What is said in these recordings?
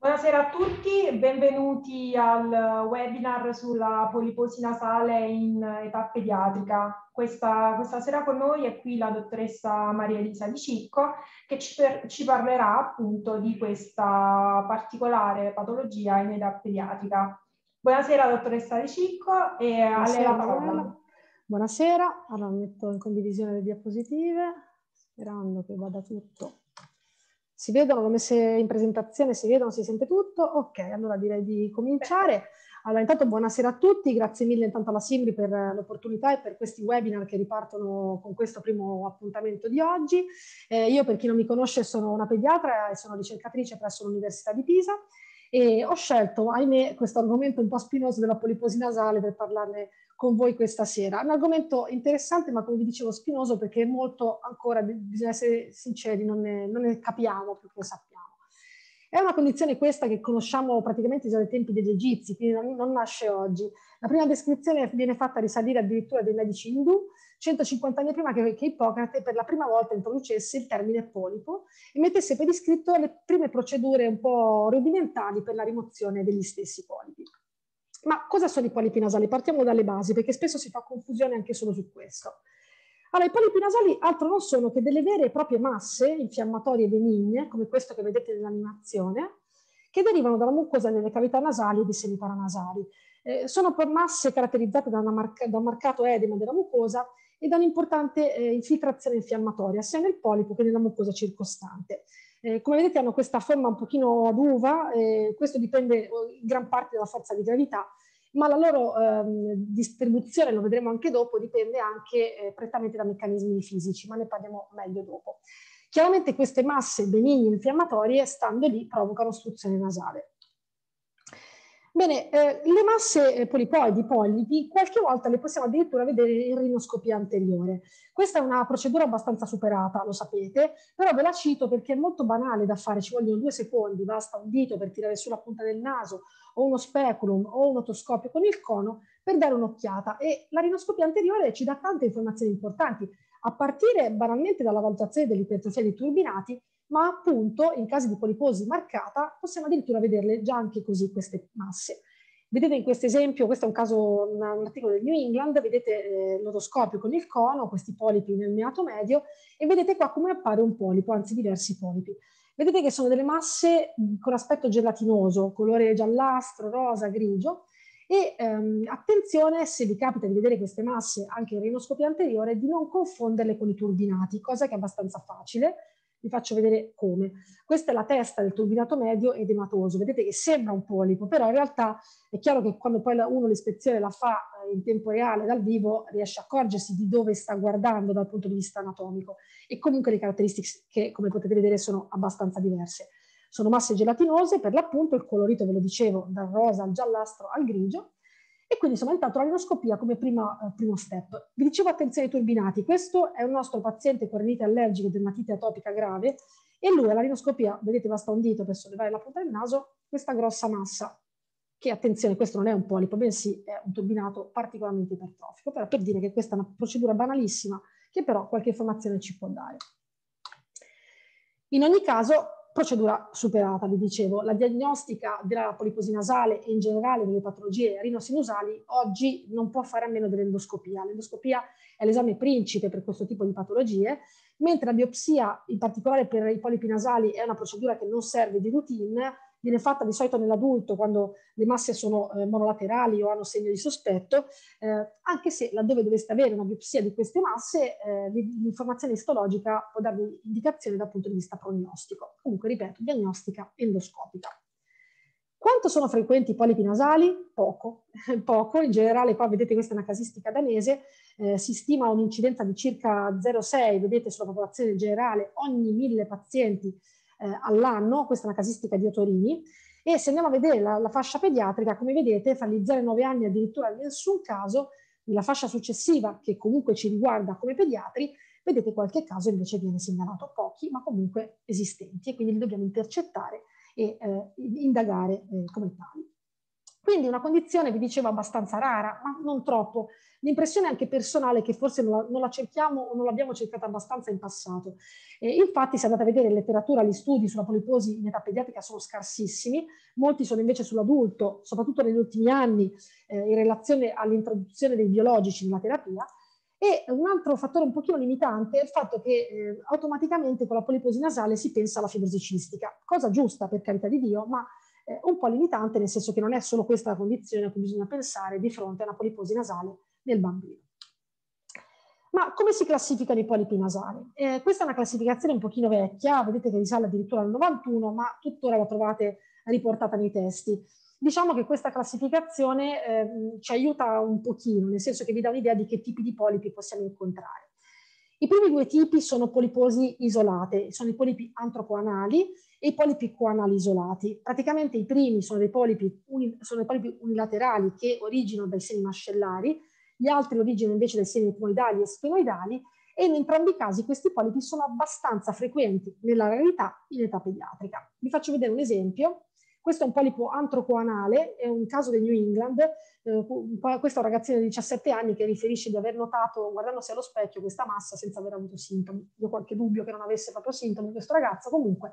Buonasera a tutti, benvenuti al webinar sulla poliposi nasale in età pediatrica. Questa, questa sera con noi è qui la dottoressa Maria Elisa Di Cicco che ci, per, ci parlerà appunto di questa particolare patologia in età pediatrica. Buonasera dottoressa Di Cicco e a lei la parola. Buonasera, allora metto in condivisione le diapositive sperando che vada tutto si vedono come se in presentazione si vedono, si sente tutto? Ok, allora direi di cominciare. Allora, intanto buonasera a tutti, grazie mille intanto alla Simbri per l'opportunità e per questi webinar che ripartono con questo primo appuntamento di oggi. Eh, io, per chi non mi conosce, sono una pediatra e sono ricercatrice presso l'Università di Pisa e ho scelto, ahimè, questo argomento un po' spinoso della poliposi nasale per parlarne con voi questa sera. Un argomento interessante, ma come vi dicevo spinoso perché molto ancora, bisogna essere sinceri, non ne, non ne capiamo più che sappiamo. È una condizione questa che conosciamo praticamente già dai tempi degli egizi, quindi non, non, nasce oggi. La prima descrizione viene fatta risalire addirittura dai medici indù, 150 anni prima che, che Ippocrate per la prima volta introducesse il termine polipo e mettesse per iscritto le prime procedure un po' rudimentali per la rimozione degli stessi polipi. Ma cosa sono i polipi nasali? Partiamo dalle basi, perché spesso si fa confusione anche solo su questo. Allora, i polipi nasali altro non sono che delle vere e proprie masse infiammatorie benigne, come questo che vedete nell'animazione, che derivano dalla mucosa delle cavità nasali e dei semi paranasali. Eh, sono masse caratterizzate da, marca, da, un marcato edema della mucosa e da un'importante eh, infiltrazione infiammatoria, sia nel polipo che nella mucosa circostante. Eh, come vedete hanno questa forma un pochino ad uva, eh, questo dipende in gran parte dalla forza di gravità, ma la loro ehm, distribuzione, lo vedremo anche dopo, dipende anche eh, prettamente da meccanismi fisici, ma ne parliamo meglio dopo. Chiaramente queste masse benigne infiammatorie, stando lì, provocano ostruzione nasale. Bene, eh, le masse eh, polipoidi, polipi, qualche volta le possiamo addirittura vedere in rinoscopia anteriore. Questa è una procedura abbastanza superata, lo sapete, però ve la cito perché è molto banale da fare, ci vogliono due secondi, basta un dito per tirare sulla punta del naso o uno speculum o un otoscopio con il cono per dare un'occhiata e la rinoscopia anteriore ci dà tante informazioni importanti, a partire banalmente dalla valutazione dell'ipertrofia dei turbinati ma appunto in caso di poliposi marcata possiamo addirittura vederle già anche così queste masse. Vedete in questo esempio, questo è un caso, un, articolo del New England, vedete eh, l'otoscopio con il cono, questi polipi nel meato medio e vedete qua come appare un polipo, anzi diversi polipi. Vedete che sono delle masse con aspetto gelatinoso, colore giallastro, rosa, grigio, e ehm, attenzione, se vi capita di vedere queste masse anche in rinoscopia anteriore, di non confonderle con i turbinati, cosa che è abbastanza facile, vi faccio vedere come. Questa è la testa del turbinato medio edematoso. Vedete che sembra un polipo, però in realtà è chiaro che quando poi uno l'ispezione la fa eh, in tempo reale dal vivo riesce a accorgersi di dove sta guardando dal punto di vista anatomico e comunque le caratteristiche che come potete vedere sono abbastanza diverse. Sono masse gelatinose, per l'appunto il colorito ve lo dicevo dal rosa al giallastro al grigio e quindi insomma intanto la rinoscopia come prima, eh, primo step. Vi dicevo attenzione ai turbinati, questo è un nostro paziente con rinite allergica e dermatite atopica grave e lui alla rinoscopia, vedete basta un dito per sollevare la punta del naso, questa grossa massa, che attenzione questo non è un polipo, bensì è un turbinato particolarmente ipertrofico, però per dire che questa è una procedura banalissima che però qualche informazione ci può dare. In ogni caso procedura superata, vi dicevo. La diagnostica della poliposi nasale e in generale delle patologie rinosinusali oggi non può fare a meno dell'endoscopia. L'endoscopia è l'esame principe per questo tipo di patologie, mentre la biopsia, in particolare per i polipi nasali, è una procedura che non serve di routine, viene fatta di solito nell'adulto quando le masse sono eh, monolaterali o hanno segno di sospetto, eh, anche se laddove dovreste avere una biopsia di queste masse, eh, l'informazione istologica può darvi indicazioni dal punto di vista prognostico. Comunque, ripeto, diagnostica endoscopica. Quanto sono frequenti i polipi nasali? Poco, poco. In generale, qua vedete questa è una casistica danese, eh, si stima un'incidenza di circa 0,6, vedete sulla popolazione generale, ogni mille pazienti eh, all'anno, questa è una casistica di Otorini, e se andiamo a vedere la, la fascia pediatrica, come vedete, fra gli 0 e 9 anni addirittura in nessun caso, nella fascia successiva, che comunque ci riguarda come pediatri, vedete qualche caso invece viene segnalato, pochi, ma comunque esistenti, e quindi li dobbiamo intercettare e eh, indagare eh, come tali. Quindi una condizione, vi dicevo, abbastanza rara, ma non troppo. L'impressione anche personale che forse non la, non la cerchiamo o non l'abbiamo cercata abbastanza in passato. Eh, infatti, se andate a vedere letteratura, gli studi sulla poliposi in età pediatrica sono scarsissimi, molti sono invece sull'adulto, soprattutto negli ultimi anni, eh, in relazione all'introduzione dei biologici nella terapia. E un altro fattore un pochino limitante è il fatto che eh, automaticamente con la poliposi nasale si pensa alla fibrosi cistica, cosa giusta per carità di Dio, ma eh, un po' limitante, nel senso che non è solo questa la condizione a cui bisogna pensare di fronte a una poliposi nasale nel bambino. Ma come si classificano i polipi nasali? Eh, questa è una classificazione un pochino vecchia, vedete che risale addirittura al 91, ma tuttora la trovate riportata nei testi. Diciamo che questa classificazione eh, ci aiuta un pochino, nel senso che vi dà un'idea di che tipi di polipi possiamo incontrare. I primi due tipi sono poliposi isolate, sono i polipi antrocoanali e i polipi coanali isolati. Praticamente i primi sono dei polipi, uni, sono dei polipi unilaterali che originano dai seni mascellari, gli altri originano invece dai seni etmoidali e sphenoidali e in entrambi i casi questi polipi sono abbastanza frequenti nella realtà in età pediatrica. Vi faccio vedere un esempio. Questo è un polipo antrocoanale, è un caso del New England, eh, questo è un ragazzino di 17 anni che riferisce di aver notato, guardandosi allo specchio, questa massa senza aver avuto sintomi. Io ho qualche dubbio che non avesse proprio sintomi questo ragazzo, comunque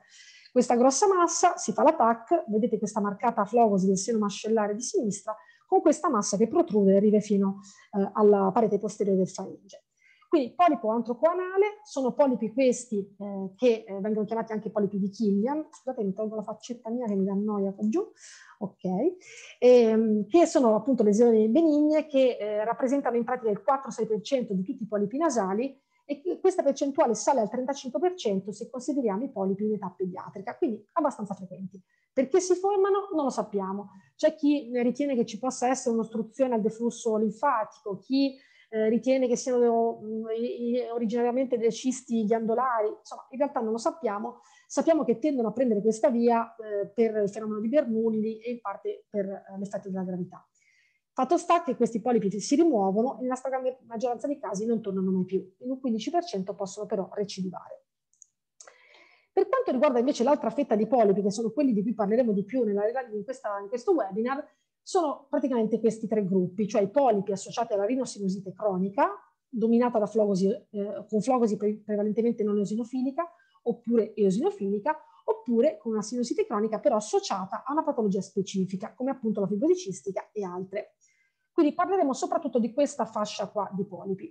questa grossa massa si fa la TAC, vedete questa marcata flogosi del seno mascellare di sinistra, con questa massa che protrude e arriva fino eh, alla parete posteriore del faringe. Quindi polipo antrocoanale sono polipi questi eh, che eh, vengono chiamati anche polipi di Killian, scusate mi tolgo la faccetta mia che mi dà noia qua giù, ok, e, ehm, che sono appunto lesioni benigne che eh, rappresentano in pratica il 4-6% di tutti i polipi nasali e questa percentuale sale al 35% se consideriamo i polipi in età pediatrica, quindi abbastanza frequenti. Perché si formano? Non lo sappiamo. C'è chi ritiene che ci possa essere un'ostruzione al deflusso linfatico, chi eh, ritiene che siano mh, originariamente dei cisti ghiandolari, insomma in realtà non lo sappiamo, sappiamo che tendono a prendere questa via eh, per il fenomeno di Bernoulli e in parte per eh, l'effetto della gravità. Fatto sta che questi polipi si rimuovono e nella stragrande maggioranza dei casi non tornano mai più, in un 15% possono però recidivare. Per quanto riguarda invece l'altra fetta di polipi, che sono quelli di cui parleremo di più nella, in, questa, in questo webinar, sono praticamente questi tre gruppi, cioè i polipi associati alla rinosinusite cronica, dominata da flogosi, eh, con flogosi pre prevalentemente non eosinofilica, oppure eosinofilica, oppure con una sinusite cronica però associata a una patologia specifica, come appunto la fibrosi cistica e altre. Quindi parleremo soprattutto di questa fascia qua di polipi,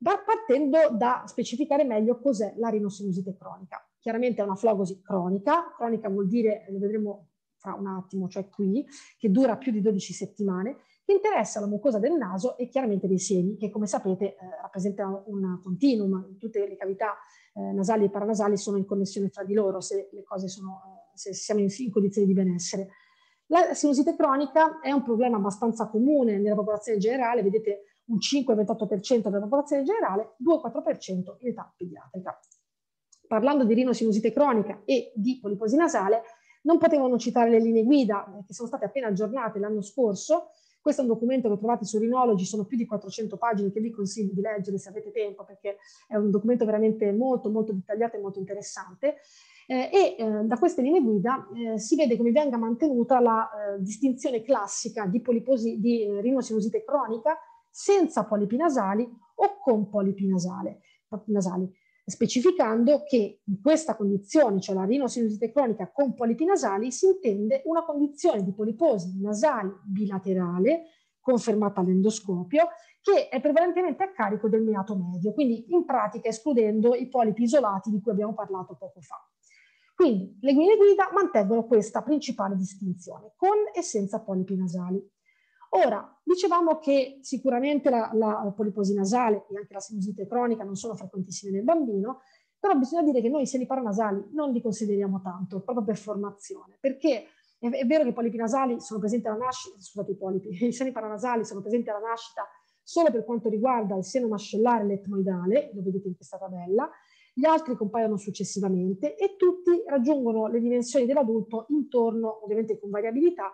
partendo da specificare meglio cos'è la rinosinusite cronica. Chiaramente è una flogosi cronica, cronica vuol dire, lo vedremo fra un attimo, cioè qui, che dura più di 12 settimane, che interessa la mucosa del naso e chiaramente dei seni, che come sapete eh, rappresentano un continuum, tutte le cavità eh, nasali e paranasali sono in connessione tra di loro se sono, eh, se siamo in, in condizioni di benessere. La sinusite cronica è un problema abbastanza comune nella popolazione generale, vedete un 5-28% della popolazione generale, 2-4% in età pediatrica. Parlando di rinosinusite cronica e di poliposi nasale, non potevano citare le linee guida eh, che sono state appena aggiornate l'anno scorso. Questo è un documento che trovate su Rinologi, sono più di 400 pagine che vi consiglio di leggere se avete tempo perché è un documento veramente molto molto dettagliato e molto interessante. Eh, e eh, da queste linee guida eh, si vede come venga mantenuta la eh, distinzione classica di, poliposi, di eh, rinosinusite cronica senza polipi nasali o con polipi nasali specificando che in questa condizione, cioè la rinosinusite cronica con polipi nasali, si intende una condizione di poliposi nasale bilaterale, confermata all'endoscopio, che è prevalentemente a carico del meato medio, quindi in pratica escludendo i polipi isolati di cui abbiamo parlato poco fa. Quindi le linee guida mantengono questa principale distinzione, con e senza polipi nasali. Ora, dicevamo che sicuramente la, la poliposi nasale e anche la sinusite cronica non sono frequentissime nel bambino, però bisogna dire che noi seni paranasali non li consideriamo tanto, proprio per formazione, perché è, è vero che i polipi nasali sono presenti alla nascita, scusate i polipi, i seni paranasali sono presenti alla nascita solo per quanto riguarda il seno mascellare l'etmoidale, lo vedete in questa tabella, gli altri compaiono successivamente e tutti raggiungono le dimensioni dell'adulto intorno, ovviamente con variabilità,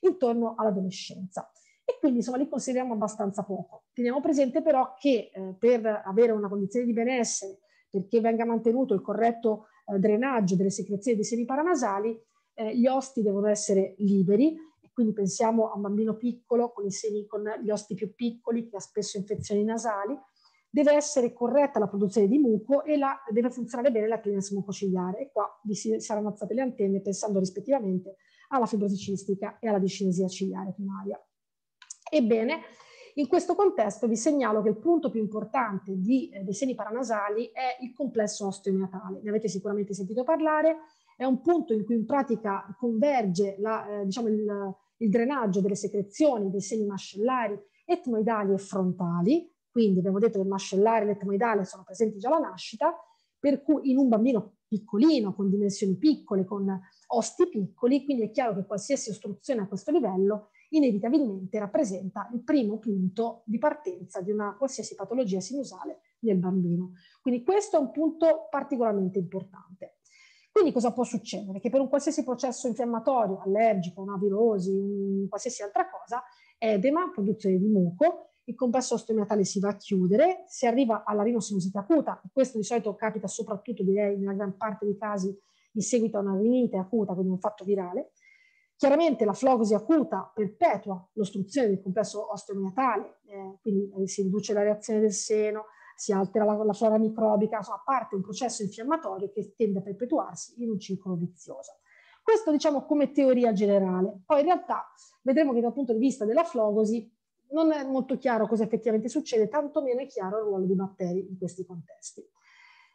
intorno all'adolescenza e quindi insomma li consideriamo abbastanza poco. Teniamo presente però che eh, per avere una condizione di benessere, perché venga mantenuto il corretto eh, drenaggio delle secrezioni dei semi paranasali, eh, gli osti devono essere liberi quindi pensiamo a un bambino piccolo con i seni, con gli osti più piccoli che ha spesso infezioni nasali, deve essere corretta la produzione di muco e la, deve funzionare bene la clearance mucociliare. E qua vi si, saranno alzate le antenne pensando rispettivamente alla fibrosi cistica e alla discinesia ciliare primaria. Ebbene, in questo contesto vi segnalo che il punto più importante di, eh, dei seni paranasali è il complesso osteomiatale. Ne avete sicuramente sentito parlare, è un punto in cui in pratica converge la, eh, diciamo il, il drenaggio delle secrezioni dei seni mascellari etmoidali e frontali, quindi abbiamo detto che il mascellare e l'etmoidale sono presenti già alla nascita, per cui in un bambino piccolino, con dimensioni piccole, con osti piccoli, quindi è chiaro che qualsiasi ostruzione a questo livello inevitabilmente rappresenta il primo punto di partenza di una qualsiasi patologia sinusale nel bambino. Quindi questo è un punto particolarmente importante. Quindi cosa può succedere? Che per un qualsiasi processo infiammatorio, allergico, una virosi, un, qualsiasi altra cosa, edema, produzione di muco, il complesso osteomiatale si va a chiudere, si arriva alla rinosinusite acuta, questo di solito capita soprattutto direi nella gran parte dei casi in seguito a una rinite acuta, quindi un fatto virale, Chiaramente la flogosi acuta perpetua l'ostruzione del complesso osteomiatale, eh, quindi eh, si riduce la reazione del seno, si altera la, la flora microbica, insomma, parte un processo infiammatorio che tende a perpetuarsi in un circolo vizioso. Questo diciamo come teoria generale. Poi in realtà vedremo che dal punto di vista della flogosi non è molto chiaro cosa effettivamente succede, tantomeno è chiaro il ruolo dei batteri in questi contesti.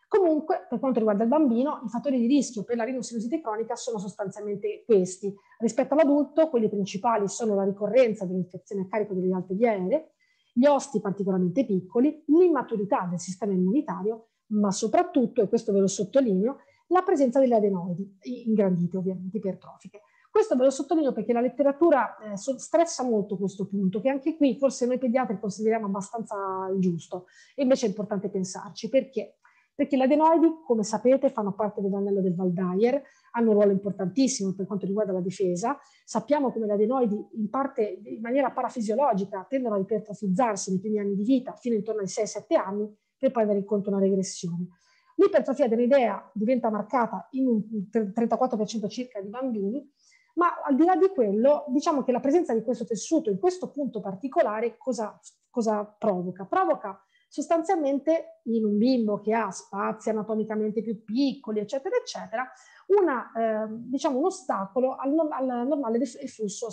Comunque, per quanto riguarda il bambino, i fattori di rischio per la rinosinusite cronica sono sostanzialmente questi. Rispetto all'adulto, quelli principali sono la ricorrenza dell'infezione a carico delle alte vie aeree, gli osti particolarmente piccoli, l'immaturità del sistema immunitario, ma soprattutto, e questo ve lo sottolineo, la presenza delle adenoidi, ingrandite ovviamente, ipertrofiche. Questo ve lo sottolineo perché la letteratura eh, stressa molto questo punto, che anche qui forse noi pediatri consideriamo abbastanza giusto, e invece è importante pensarci. Perché? perché le adenoidi, come sapete, fanno parte dell'anello del Valdayer, hanno un ruolo importantissimo per quanto riguarda la difesa. Sappiamo come le adenoidi, in parte in maniera parafisiologica, tendono a ipertrofizzarsi nei primi anni di vita, fino intorno ai 6-7 anni, per poi avere incontro una regressione. L'ipertrofia dell'idea diventa marcata in un 34% circa di bambini, ma al di là di quello, diciamo che la presenza di questo tessuto in questo punto particolare cosa, cosa provoca? Provoca sostanzialmente in un bimbo che ha spazi anatomicamente più piccoli, eccetera, eccetera, una, eh, diciamo un ostacolo al, al normale flusso,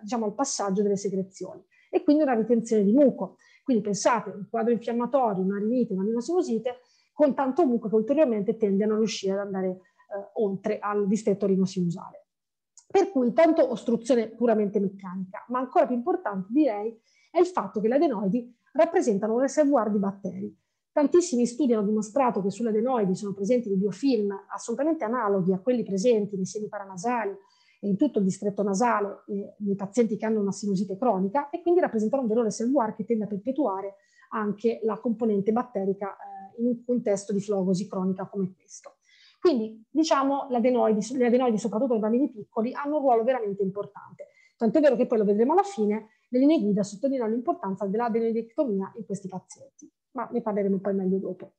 diciamo al passaggio delle secrezioni e quindi una ritenzione di muco. Quindi pensate, un quadro infiammatorio, una rinite, una rinosinusite, con tanto muco che ulteriormente tende a non riuscire ad andare eh, oltre al distretto rinosinusale. Per cui tanto ostruzione puramente meccanica, ma ancora più importante direi è il fatto che le adenoidi rappresentano un reservoir di batteri. Tantissimi studi hanno dimostrato che sulle adenoidi sono presenti dei biofilm assolutamente analoghi a quelli presenti nei semi paranasali e in tutto il distretto nasale eh, nei pazienti che hanno una sinusite cronica e quindi rappresentano un vero reservoir che tende a perpetuare anche la componente batterica eh, in un contesto di flogosi cronica come questo. Quindi diciamo le adenoidi, adenoidi soprattutto nei bambini piccoli hanno un ruolo veramente importante. Tant'è vero che poi lo vedremo alla fine, le linee guida sottolineano l'importanza dell'adenoidectomia in questi pazienti, ma ne parleremo poi meglio dopo.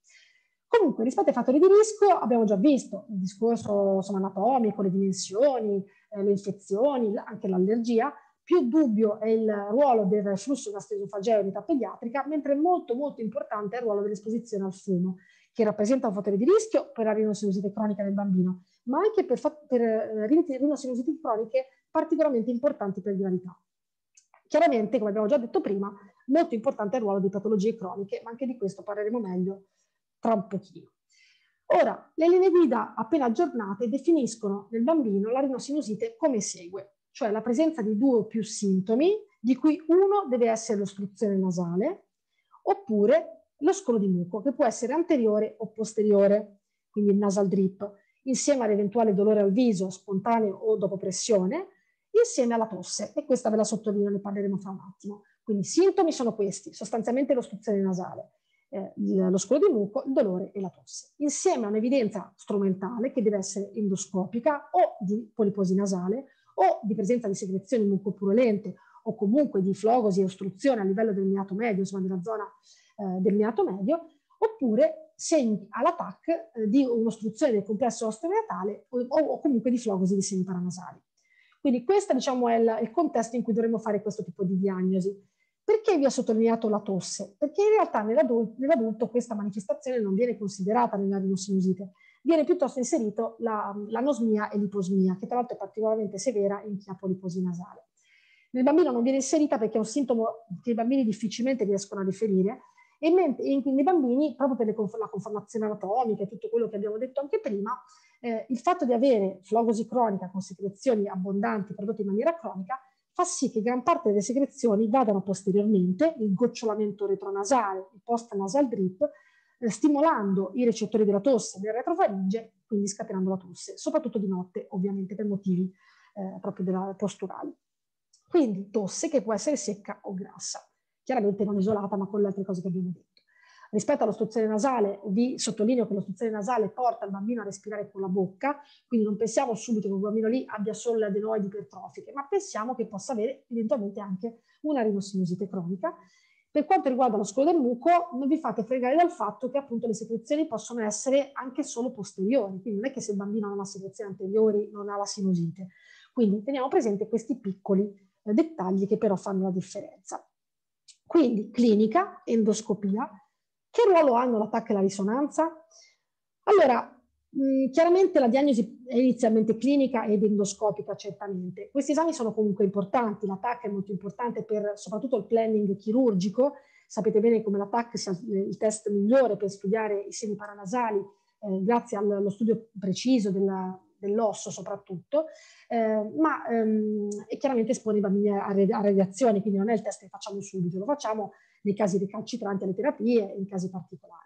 Comunque, rispetto ai fattori di rischio, abbiamo già visto il discorso insomma, anatomico, le dimensioni, eh, le infezioni, anche l'allergia. Più dubbio è il ruolo del flusso gastroesofageo in età pediatrica, mentre molto molto importante è il ruolo dell'esposizione al fumo, che rappresenta un fattore di rischio per la rinosinusite cronica nel bambino, ma anche per, per eh, rinosinusiti croniche particolarmente importanti per gravità. Chiaramente, come abbiamo già detto prima, molto importante è il ruolo di patologie croniche, ma anche di questo parleremo meglio tra un pochino. Ora, le linee guida appena aggiornate definiscono nel bambino la rinosinusite come segue, cioè la presenza di due o più sintomi, di cui uno deve essere l'ostruzione nasale, oppure lo scolo di muco, che può essere anteriore o posteriore, quindi il nasal drip, insieme all'eventuale dolore al viso, spontaneo o dopo pressione, insieme alla tosse, e questa ve la sottolineo, ne parleremo fra un attimo. Quindi i sintomi sono questi, sostanzialmente l'ostruzione nasale, eh, lo scolo di muco, il dolore e la tosse, insieme a un'evidenza strumentale che deve essere endoscopica o di poliposi nasale o di presenza di secrezioni mucopurulente o comunque di flogosi e ostruzione a livello del meato medio, insomma della zona eh, del meato medio, oppure segni all'attacco eh, di un'ostruzione del complesso osteomiatale o, o, comunque di flogosi di semi paranasali. Quindi questo diciamo, è il, il contesto in cui dovremmo fare questo tipo di diagnosi. Perché vi ho sottolineato la tosse? Perché in realtà nell'adulto, nell'adulto questa manifestazione non viene considerata nella rinosinusite, viene piuttosto inserito la, l'anosmia e l'iposmia, che tra l'altro è particolarmente severa in chi ha poliposi nasale. Nel bambino non viene inserita perché è un sintomo che i bambini difficilmente riescono a riferire e nei bambini, proprio per la conformazione anatomica e tutto quello che abbiamo detto anche prima, eh, il fatto di avere flogosi cronica con secrezioni abbondanti prodotte in maniera cronica fa sì che gran parte delle secrezioni vadano posteriormente, il gocciolamento retronasale, il post-nasal drip, eh, stimolando i recettori della tosse nel retrofaringe, quindi scatenando la tosse, soprattutto di notte, ovviamente per motivi eh, proprio della, posturali. Quindi tosse che può essere secca o grassa, chiaramente non isolata ma con le altre cose che abbiamo detto. Rispetto all'ostruzione nasale, vi sottolineo che l'ostruzione nasale porta il bambino a respirare con la bocca, quindi non pensiamo subito che un bambino lì abbia solo le adenoidi ipertrofiche, ma pensiamo che possa avere eventualmente anche una rinosinusite cronica. Per quanto riguarda lo scolo del muco, non vi fate fregare dal fatto che appunto le secrezioni possono essere anche solo posteriori, quindi non è che se il bambino non ha secrezioni anteriori non ha la sinusite. Quindi teniamo presente questi piccoli eh, dettagli che però fanno la differenza. Quindi clinica, endoscopia. Che ruolo hanno l'attacco e la risonanza? Allora, mh, chiaramente la diagnosi è inizialmente clinica ed endoscopica, certamente. Questi esami sono comunque importanti, l'attacco è molto importante per soprattutto il planning chirurgico. Sapete bene come l'attacco sia il test migliore per studiare i semi paranasali, eh, grazie allo studio preciso della, dell'osso soprattutto, eh, ma ehm, chiaramente espone i bambini a, a, radiazioni, quindi non è il test che facciamo subito, lo facciamo nei casi recalcitranti alle terapie in casi particolari.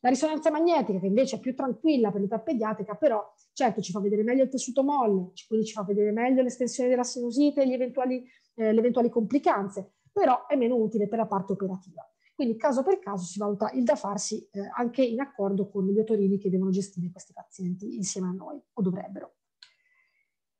La risonanza magnetica, che invece è più tranquilla per l'età pediatrica, però certo ci fa vedere meglio il tessuto molle, quindi ci fa vedere meglio l'estensione della sinusite e eh, le eventuali complicanze, però è meno utile per la parte operativa. Quindi caso per caso si valuta il da farsi eh, anche in accordo con gli otorini che devono gestire questi pazienti insieme a noi, o dovrebbero.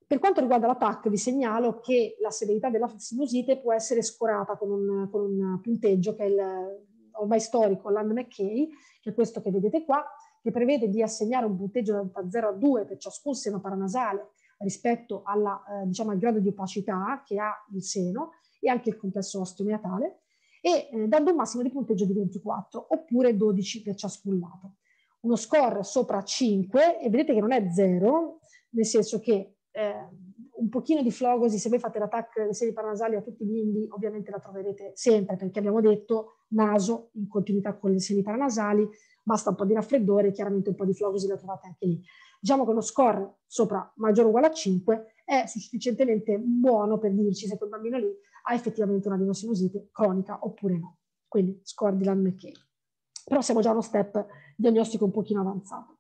Per quanto riguarda la TAC, vi segnalo che la severità della sinusite può essere scorata con un, con un punteggio che è il ormai storico Land McKay, che è questo che vedete qua, che prevede di assegnare un punteggio da 0 a 2 per ciascun seno paranasale rispetto alla, eh, diciamo, al grado di opacità che ha il seno e anche il complesso osteomiatale e eh, dando un massimo di punteggio di 24 oppure 12 per ciascun lato. Uno score sopra 5 e vedete che non è 0, nel senso che eh, un pochino di flogosi, se voi fate l'attacco delle sedi paranasali a tutti i bimbi, ovviamente la troverete sempre, perché abbiamo detto naso in continuità con le sedi paranasali, basta un po' di raffreddore, chiaramente un po' di flogosi la trovate anche lì. Diciamo che uno score sopra maggiore o uguale a 5 è sufficientemente buono per dirci se quel bambino lì ha effettivamente una rinosinusite cronica oppure no. Quindi score di Land McKay. Però siamo già a uno step diagnostico un pochino avanzato.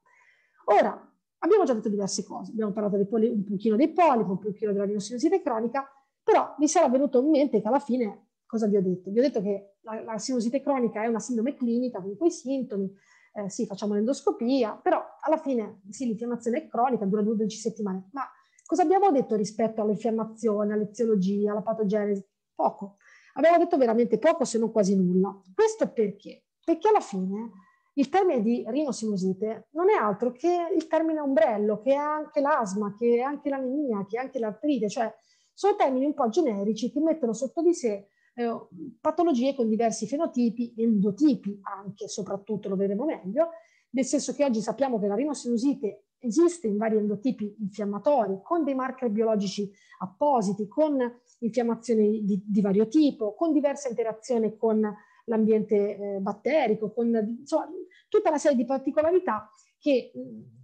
Ora, abbiamo già detto diverse cose. Abbiamo parlato poli, un pochino dei polipi, un pochino della rinosinusite cronica, però mi sarà venuto in mente che alla fine cosa vi ho detto? Vi ho detto che la, la sinusite cronica è una sindrome clinica con quei sintomi, eh, sì, facciamo l'endoscopia, però alla fine sì, l'infiammazione è cronica, dura 12 settimane, ma cosa abbiamo detto rispetto all'infiammazione, all'eziologia, alla patogenesi? Poco. Abbiamo detto veramente poco, se non quasi nulla. Questo perché? Perché alla fine il termine di rinosinusite non è altro che il termine ombrello, che è anche l'asma, che è anche l'anemia, che è anche l'artrite, cioè sono termini un po' generici che mettono sotto di sé eh, patologie con diversi fenotipi, endotipi anche, soprattutto lo vedremo meglio, nel senso che oggi sappiamo che la rinosinusite esiste in vari endotipi infiammatori, con dei marker biologici appositi, con infiammazioni di, di vario tipo, con diversa interazione con l'ambiente eh, batterico, con insomma, tutta una serie di particolarità che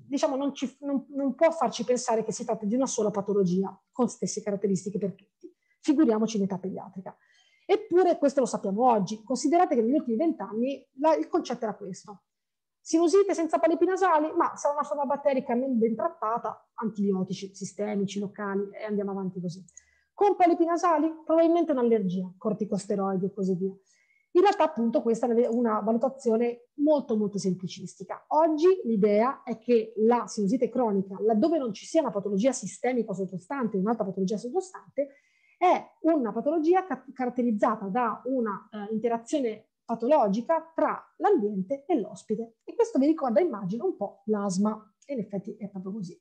diciamo, non, ci, non, non può farci pensare che si tratta di una sola patologia con stesse caratteristiche per tutti. Figuriamoci in età pediatrica. Eppure questo lo sappiamo oggi. Considerate che negli ultimi vent'anni il concetto era questo. Sinusite senza palipi nasali, ma sarà una forma batterica non ben trattata, antibiotici sistemici, locali e andiamo avanti così. Con palipi nasali probabilmente un'allergia, corticosteroidi e così via. In realtà appunto questa è una valutazione molto molto semplicistica. Oggi l'idea è che la sinusite cronica, laddove non ci sia una patologia sistemica sottostante, un'altra patologia sottostante, è una patologia caratterizzata da una eh, interazione patologica tra l'ambiente e l'ospite. E questo vi ricorda, immagino, un po' l'asma. E in effetti è proprio così.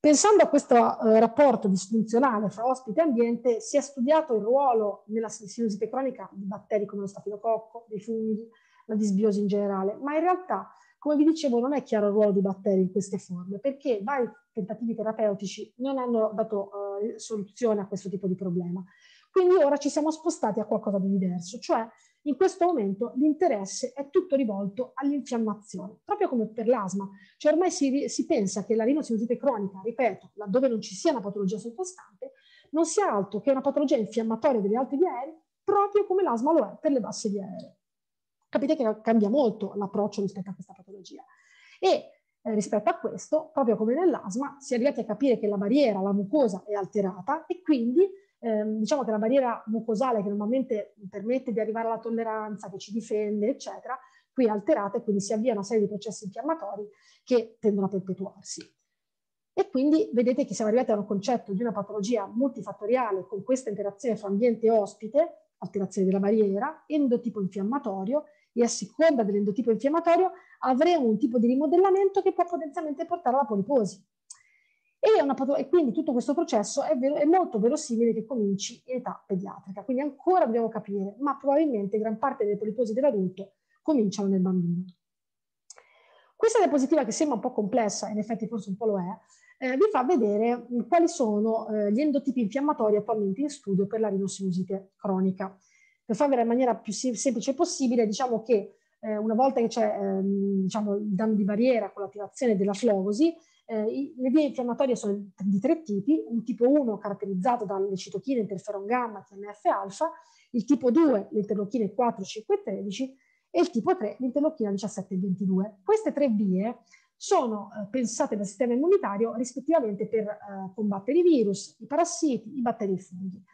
Pensando a questo eh, rapporto disfunzionale fra ospite e ambiente, si è studiato il ruolo nella sinusite cronica di batteri come lo stafilococco, dei funghi, la disbiosi in generale, ma in realtà, come vi dicevo, non è chiaro il ruolo di batteri in queste forme, perché vari tentativi terapeutici non hanno dato eh, soluzione a questo tipo di problema. Quindi ora ci siamo spostati a qualcosa di diverso, cioè in questo momento l'interesse è tutto rivolto all'infiammazione, proprio come per l'asma. Cioè ormai si, si pensa che la rinosinusite cronica, ripeto, laddove non ci sia una patologia sottostante, non sia altro che una patologia infiammatoria delle alte vie aeree, proprio come l'asma lo è per le basse vie aeree. Capite che cambia molto l'approccio rispetto a questa patologia. E eh, rispetto a questo, proprio come nell'asma, si è arrivati a capire che la barriera, la mucosa è alterata e quindi ehm, diciamo che la barriera mucosale che normalmente permette di arrivare alla tolleranza, che ci difende, eccetera, qui è alterata e quindi si avvia una serie di processi infiammatori che tendono a perpetuarsi. E quindi vedete che siamo arrivati a un concetto di una patologia multifattoriale con questa interazione fra ambiente e ospite, alterazione della barriera, endotipo infiammatorio e a seconda dell'endotipo infiammatorio avremo un tipo di rimodellamento che può potenzialmente portare alla poliposi. E, una, e, quindi tutto questo processo è, vero, è, molto verosimile che cominci in età pediatrica, quindi ancora dobbiamo capire, ma probabilmente gran parte delle poliposi dell'adulto cominciano nel bambino. Questa diapositiva che sembra un po' complessa, in effetti forse un po' lo è, eh, vi fa vedere quali sono eh, gli endotipi infiammatori attualmente in studio per la rinosinusite cronica. Per farvela in maniera più sem semplice possibile, diciamo che eh, una volta che c'è ehm, diciamo, il danno di barriera con l'attivazione della flogosi, eh, le vie infiammatorie sono di tre tipi, un tipo 1 caratterizzato dalle citochine interferon gamma, TNF-alfa, il tipo 2 le interlochine 4, 5 e 13 e il tipo 3 l'interlochina 17 e 22. Queste tre vie sono eh, pensate dal sistema immunitario rispettivamente per eh, combattere i virus, i parassiti, i batteri e i funghi.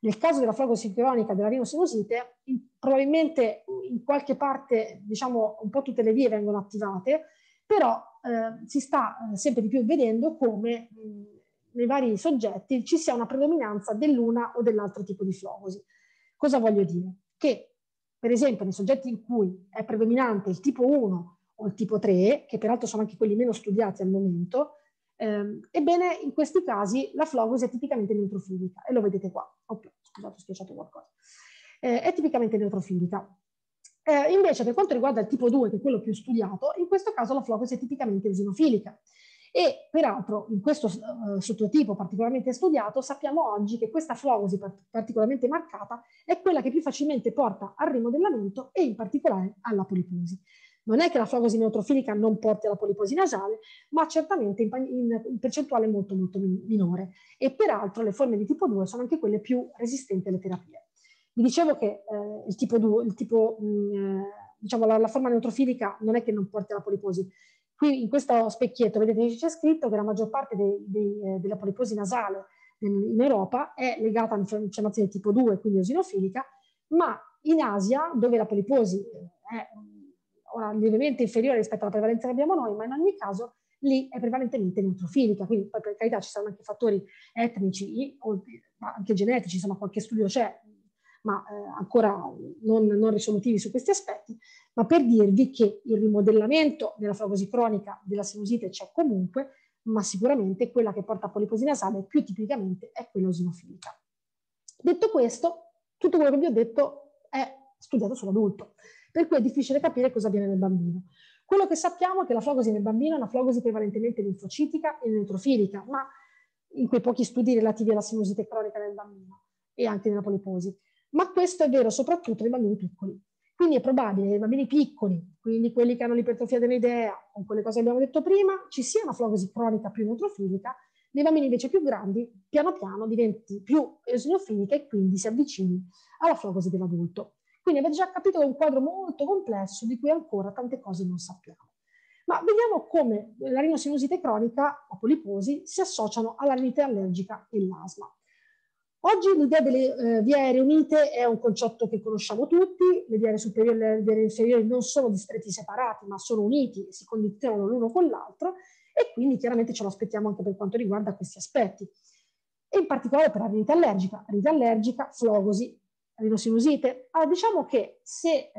Nel caso della fagosi cronica della rinosinusite, in, probabilmente in qualche parte, diciamo, un po' tutte le vie vengono attivate, però eh, si sta eh, sempre di più vedendo come nei vari soggetti ci sia una predominanza dell'una o dell'altro tipo di flogosi. Cosa voglio dire? Che per esempio nei soggetti in cui è predominante il tipo 1 o il tipo 3, che peraltro sono anche quelli meno studiati al momento, ehm, ebbene in questi casi la flogosi è tipicamente neutrofilica e lo vedete qua. Oh, scusate, ho schiacciato qualcosa. Eh, è tipicamente neutrofilica. Eh, invece per quanto riguarda il tipo 2, che è quello più studiato, in questo caso la flogosi è tipicamente eosinofilica. E peraltro in questo uh, sottotipo particolarmente studiato sappiamo oggi che questa flogosi particolarmente marcata è quella che più facilmente porta al rimodellamento e in particolare alla poliposi. Non è che la flogosi neutrofilica non porti alla poliposi nasale, ma certamente in, in, in percentuale molto molto minore. E peraltro le forme di tipo 2 sono anche quelle più resistenti alle terapie. Vi dicevo che eh, il tipo, 2, il tipo mh, mm, eh, diciamo la, la, forma neutrofilica non è che non porti alla poliposi. Qui in questo specchietto vedete che c'è scritto che la maggior parte dei, dei, eh, della poliposi nasale in Europa è legata all'infiammazione tipo 2, quindi eosinofilica, ma in Asia, dove la poliposi è ora, lievemente inferiore rispetto alla prevalenza che abbiamo noi, ma in ogni caso lì è prevalentemente neutrofilica, quindi poi per carità ci sono anche fattori etnici, o, anche genetici, insomma qualche studio c'è, ma eh, ancora non, non, risolutivi su questi aspetti, ma per dirvi che il rimodellamento della fagosi cronica della sinusite c'è comunque, ma sicuramente quella che porta a poliposi nasale più tipicamente è quella osinofilica. Detto questo, tutto quello che vi ho detto è studiato sull'adulto, per cui è difficile capire cosa avviene nel bambino. Quello che sappiamo è che la flogosi nel bambino è una flogosi prevalentemente linfocitica e neutrofilica, ma in quei pochi studi relativi alla sinusite cronica nel bambino e anche nella poliposi ma questo è vero soprattutto nei bambini piccoli. Quindi è probabile che nei bambini piccoli, quindi quelli che hanno l'ipertrofia dell'idea, con quelle cose che abbiamo detto prima, ci sia una flogosi cronica più neutrofilica, nei bambini invece più grandi, piano piano diventi più eosinofilica e quindi si avvicini alla flogosi dell'adulto. Quindi avete già capito che è un quadro molto complesso di cui ancora tante cose non sappiamo. Ma vediamo come la rinosinusite cronica o poliposi si associano alla rinite allergica e l'asma. Oggi l'idea delle eh, vie aeree unite è un concetto che conosciamo tutti, le vie aeree superiori e le vie aeree inferiori non sono distretti separati, ma sono uniti si condizionano l'uno con l'altro e quindi chiaramente ce lo aspettiamo anche per quanto riguarda questi aspetti. E in particolare per la rinite allergica, rinite allergica, flogosi, rinosinusite. Allora, diciamo che se eh,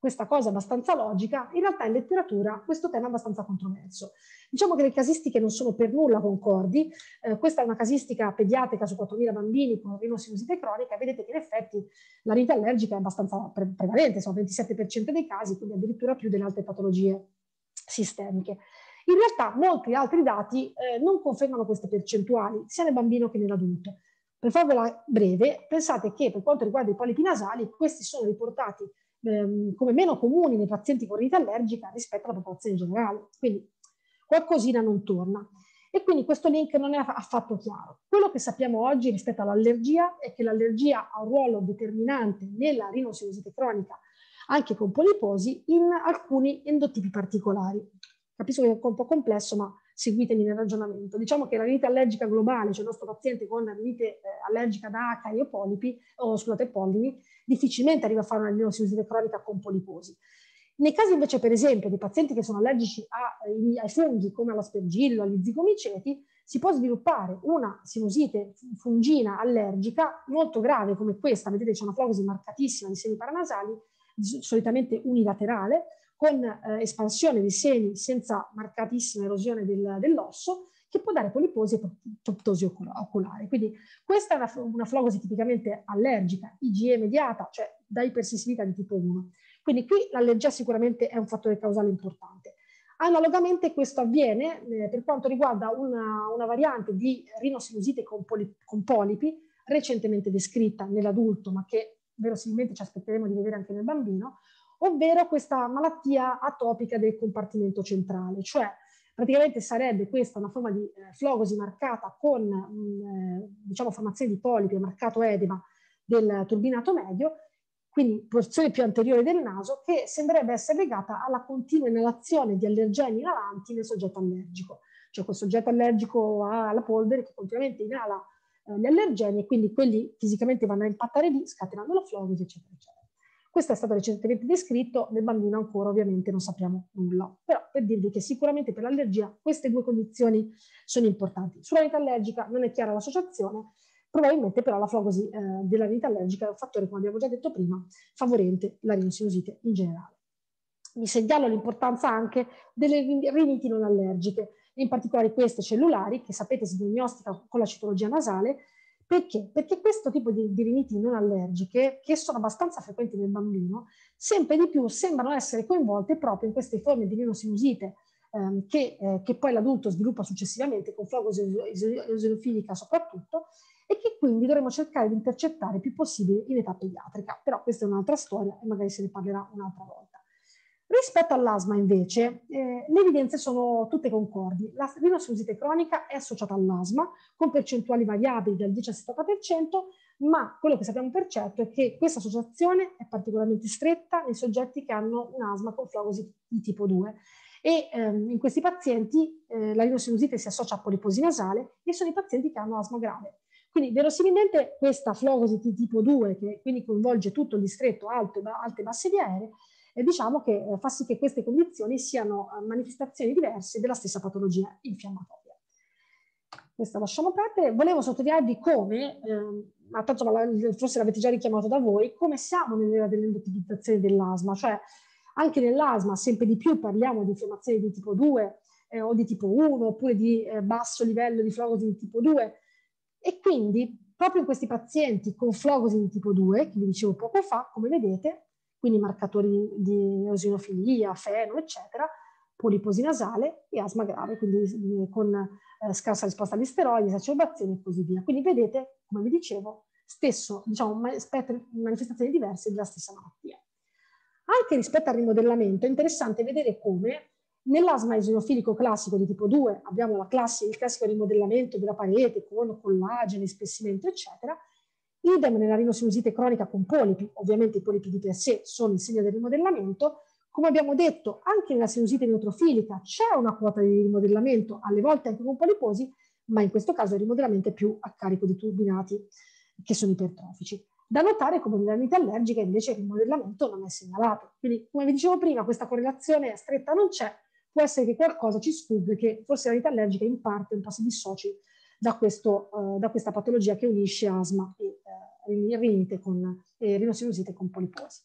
questa cosa abbastanza logica, in realtà in letteratura questo tema è abbastanza controverso. Diciamo che le casistiche non sono per nulla concordi, eh, questa è una casistica pediatrica su 4.000 bambini con rinosinusite cronica vedete che in effetti la rite allergica è abbastanza pre prevalente, sono il 27% dei casi, quindi addirittura più delle altre patologie sistemiche. In realtà molti altri dati eh, non confermano queste percentuali, sia nel bambino che nell'adulto. Per farvela breve, pensate che per quanto riguarda i polipi nasali, questi sono riportati ehm, come meno comuni nei pazienti con rite allergica rispetto alla popolazione generale. Quindi qualcosina non torna. E quindi questo link non è affatto chiaro. Quello che sappiamo oggi rispetto all'allergia è che l'allergia ha un ruolo determinante nella rinosinusite cronica, anche con poliposi, in alcuni endotipi particolari. Capisco che è un po' complesso, ma seguitemi nel ragionamento. Diciamo che la rinite allergica globale, cioè il nostro paziente con rinite eh, allergica da acari o polipi, o scusate, pollini, difficilmente arriva a fare una rinosinusite cronica con poliposi. Nei casi invece, per esempio, di pazienti che sono allergici ai, ai funghi come all'aspergillo, agli zigomiceti, si può sviluppare una sinusite fungina allergica molto grave come questa, vedete c'è una flogosi marcatissima di semi paranasali, solitamente unilaterale, con eh, espansione dei seni senza marcatissima erosione del, dell'osso, che può dare poliposi e toptosi oculare. Quindi questa è una, una flogosi tipicamente allergica, IgE mediata, cioè da ipersensività di tipo 1. Quindi qui l'allergia sicuramente è un fattore causale importante. Analogamente questo avviene eh, per quanto riguarda una, una, variante di rinosinusite con, poli, con polipi, recentemente descritta nell'adulto, ma che verosimilmente ci aspetteremo di vedere anche nel bambino, ovvero questa malattia atopica del compartimento centrale, cioè praticamente sarebbe questa una forma di eh, flogosi marcata con mm, eh, diciamo formazione di polipi marcato edema del turbinato medio, quindi porzione più anteriore del naso, che sembrerebbe essere legata alla continua inalazione di allergeni inalanti nel soggetto allergico. Cioè quel soggetto allergico alla polvere che continuamente inala eh, gli allergeni e quindi quelli fisicamente vanno a impattare lì, scatenando la flogosi, eccetera, eccetera. Questo è stato recentemente descritto, nel bambino ancora ovviamente non sappiamo nulla, però per dirvi che sicuramente per l'allergia queste due condizioni sono importanti. Sulla rite allergica non è chiara l'associazione, probabilmente però la flogosi eh, della rite allergica è un fattore, come abbiamo già detto prima, favorente la rinosinusite in generale. Vi segnalo l'importanza anche delle riniti non allergiche, in particolare queste cellulari, che sapete si diagnostica con la citologia nasale, perché? Perché questo tipo di, di riniti non allergiche, che sono abbastanza frequenti nel bambino, sempre di più sembrano essere coinvolte proprio in queste forme di rinosinusite ehm, che, eh, che, poi l'adulto sviluppa successivamente con flogosi eosinofilica soprattutto e che quindi dovremo cercare di intercettare il più possibile in età pediatrica. Però questa è un'altra storia e magari se ne parlerà un'altra volta. Rispetto all'asma invece, eh, le evidenze sono tutte concordi. La rinosinusite cronica è associata all'asma con percentuali variabili dal 10 al 70%, ma quello che sappiamo per certo è che questa associazione è particolarmente stretta nei soggetti che hanno un'asma con flogosi di tipo 2 e ehm, in questi pazienti eh, la rinosinusite si associa a poliposi nasale e sono i pazienti che hanno asma grave. Quindi verosimilmente questa flogosi di tipo 2, che quindi coinvolge tutto il distretto alte e basse di aeree, e diciamo che eh, fa sì che queste condizioni siano eh, manifestazioni diverse della stessa patologia infiammatoria. Questa lasciamo perdere. Volevo sottolinearvi come, eh, ma tanto forse l'avete già richiamato da voi, come siamo nell'era dell'endotipizzazione dell'asma, cioè anche nell'asma sempre di più parliamo di infiammazioni di tipo 2 eh, o di tipo 1 oppure di eh, basso livello di flogosi di tipo 2 e quindi proprio in questi pazienti con flogosi di tipo 2, che vi dicevo poco fa, come vedete, quindi marcatori di eosinofilia, feno, eccetera, poliposi nasale e asma grave, quindi con eh, scarsa risposta agli steroidi, esacerbazioni e così via. Quindi vedete, come vi dicevo, stesso, diciamo, manifestazioni diverse della stessa malattia. Anche rispetto al rimodellamento è interessante vedere come nell'asma eosinofilico classico di tipo 2 abbiamo la classi, il classico rimodellamento della parete con collagene, spessimento, eccetera, Idem nella rinosinusite cronica con polipi, ovviamente i polipi di per sé sono il segno del rimodellamento. Come abbiamo detto, anche nella sinusite neutrofilica c'è una quota di rimodellamento, alle volte anche con poliposi, ma in questo caso il rimodellamento è più a carico di turbinati che sono ipertrofici. Da notare come nella rinite allergica invece il rimodellamento non è segnalato. Quindi, come vi dicevo prima, questa correlazione stretta non c'è, può essere che qualcosa ci sfugge, che forse la rinite allergica in parte un po' si dissoci da, questo, uh, da questa patologia che unisce asma e uh, rinite con eh, rinosinusite con poliposi.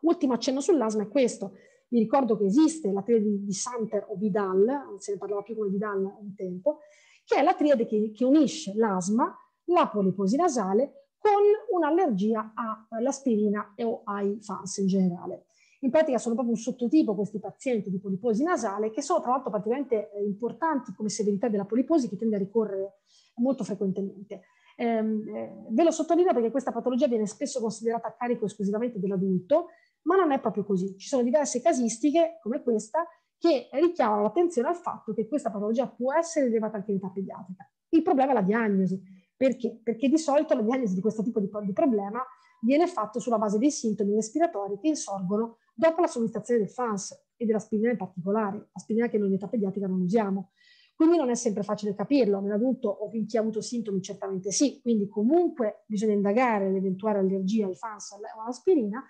ultimo accenno sull'asma è questo. Vi ricordo che esiste la triade di, di Santer o Vidal, se ne parlava più come Vidal un tempo, che è la triade che, che unisce l'asma, la poliposi nasale con un'allergia all'aspirina o ai FANS in generale. In pratica sono proprio un sottotipo questi pazienti di poliposi nasale che sono tra l'altro particolarmente eh, importanti come severità della poliposi che tende a ricorrere molto frequentemente. Ehm, eh, ve lo sottolineo perché questa patologia viene spesso considerata a carico esclusivamente dell'adulto, ma non è proprio così. Ci sono diverse casistiche come questa che richiamano l'attenzione al fatto che questa patologia può essere elevata anche in età pediatrica. Il problema è la diagnosi. Perché? Perché di solito la diagnosi di questo tipo di problema viene fatta sulla base dei sintomi respiratori che insorgono dopo la somministrazione del FANS e dell'aspirina in particolare, aspirina che noi in età pediatrica non usiamo. Quindi non è sempre facile capirlo, nell'adulto o in chi ha avuto sintomi certamente sì, quindi comunque bisogna indagare l'eventuale allergia ai FANS o all'aspirina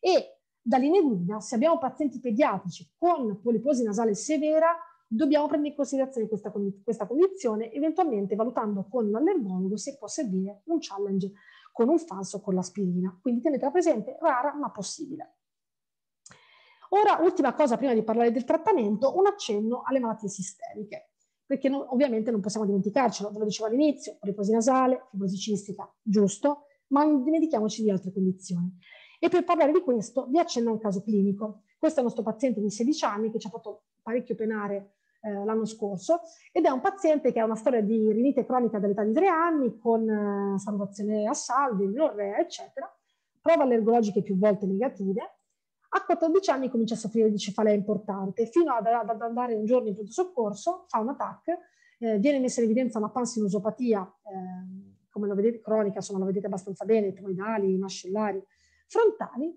e da linee guida, se abbiamo pazienti pediatrici con poliposi nasale severa, dobbiamo prendere in considerazione questa, questa condizione, eventualmente valutando con l'allergologo se può servire un challenge con un falso con l'aspirina. Quindi tenetela presente, rara ma possibile. Ora, ultima cosa prima di parlare del trattamento, un accenno alle malattie sistemiche, perché no, ovviamente non possiamo dimenticarcelo, ve lo dicevo all'inizio, poliposi nasale, fibrosi cistica, giusto, ma non dimentichiamoci di altre condizioni. E per parlare di questo vi accenno a un caso clinico. Questo è il nostro paziente di 16 anni che ci ha fatto parecchio penare eh, l'anno scorso ed è un paziente che ha una storia di rinite cronica dall'età di 3 anni con eh, salvazione a salvi, minorrea, eccetera, prove allergologiche più volte negative. A 14 anni comincia a soffrire di cefalea importante, fino ad, ad andare un giorno in pronto soccorso, fa un attacco, eh, viene messa in evidenza una pansinusopatia, eh, come lo vedete, cronica, insomma lo vedete abbastanza bene, troidali, mascellari, frontali,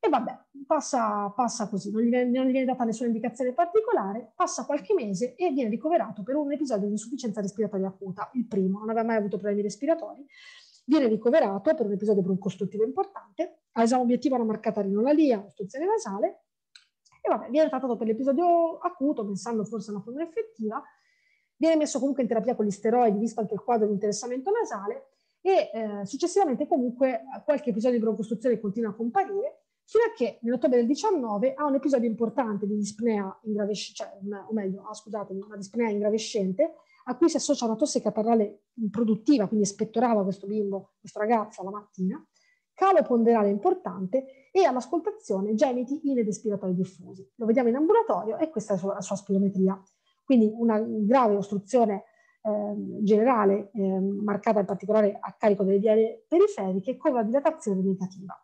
e vabbè, passa, passa così, non gli, viene, non gli, viene, data nessuna indicazione particolare, passa qualche mese e viene ricoverato per un episodio di insufficienza respiratoria acuta, il primo, non aveva mai avuto problemi respiratori, viene ricoverato per un episodio broncostruttivo importante, ha esame obiettivo una marcata rinolalia, ostruzione nasale, e vabbè, viene trattato per l'episodio acuto, pensando forse a una forma effettiva, viene messo comunque in terapia con gli steroidi, visto anche il quadro di interessamento nasale, e eh, successivamente comunque qualche episodio di broncostruzione continua a comparire, fino a che nell'ottobre del 19 ha un episodio importante di dispnea ingravescente, cioè, o meglio, ah, scusatemi, una dispnea ingravescente, a cui si associa una tosse catarrale produttiva, quindi spettorava questo bimbo, questo ragazzo alla mattina, calo ponderale importante e all'ascoltazione gemiti in ed espiratori diffusi. Lo vediamo in ambulatorio e questa è la sua, la sua spirometria. Quindi una grave ostruzione eh, generale, eh, marcata in particolare a carico delle vie periferiche, con una dilatazione negativa.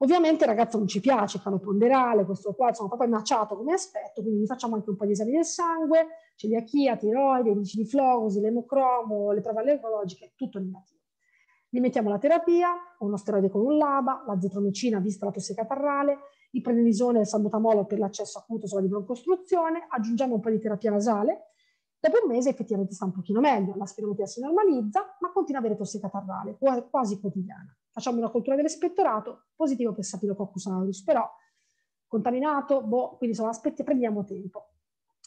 Ovviamente il ragazzo non ci piace, calo ponderale, questo qua sono proprio maciato come aspetto, quindi gli facciamo anche un po' di esami del sangue, celiachia, tiroide, indici di flogosi, l'emocromo, le prove allergologiche, tutto negativo. Gli mettiamo la terapia, uno steroide con un LABA, la zetromicina vista la tosse catarrale, il prednisone e il salbutamolo per l'accesso acuto sulla di broncostruzione, aggiungiamo un po' di terapia nasale, dopo un mese effettivamente sta un pochino meglio, la spirometria si normalizza, ma continua ad avere tosse catarrale, quasi quotidiana facciamo una cultura dell'espettorato, positivo per Staphylococcus aureus, però contaminato, boh, quindi sono aspetti, prendiamo tempo.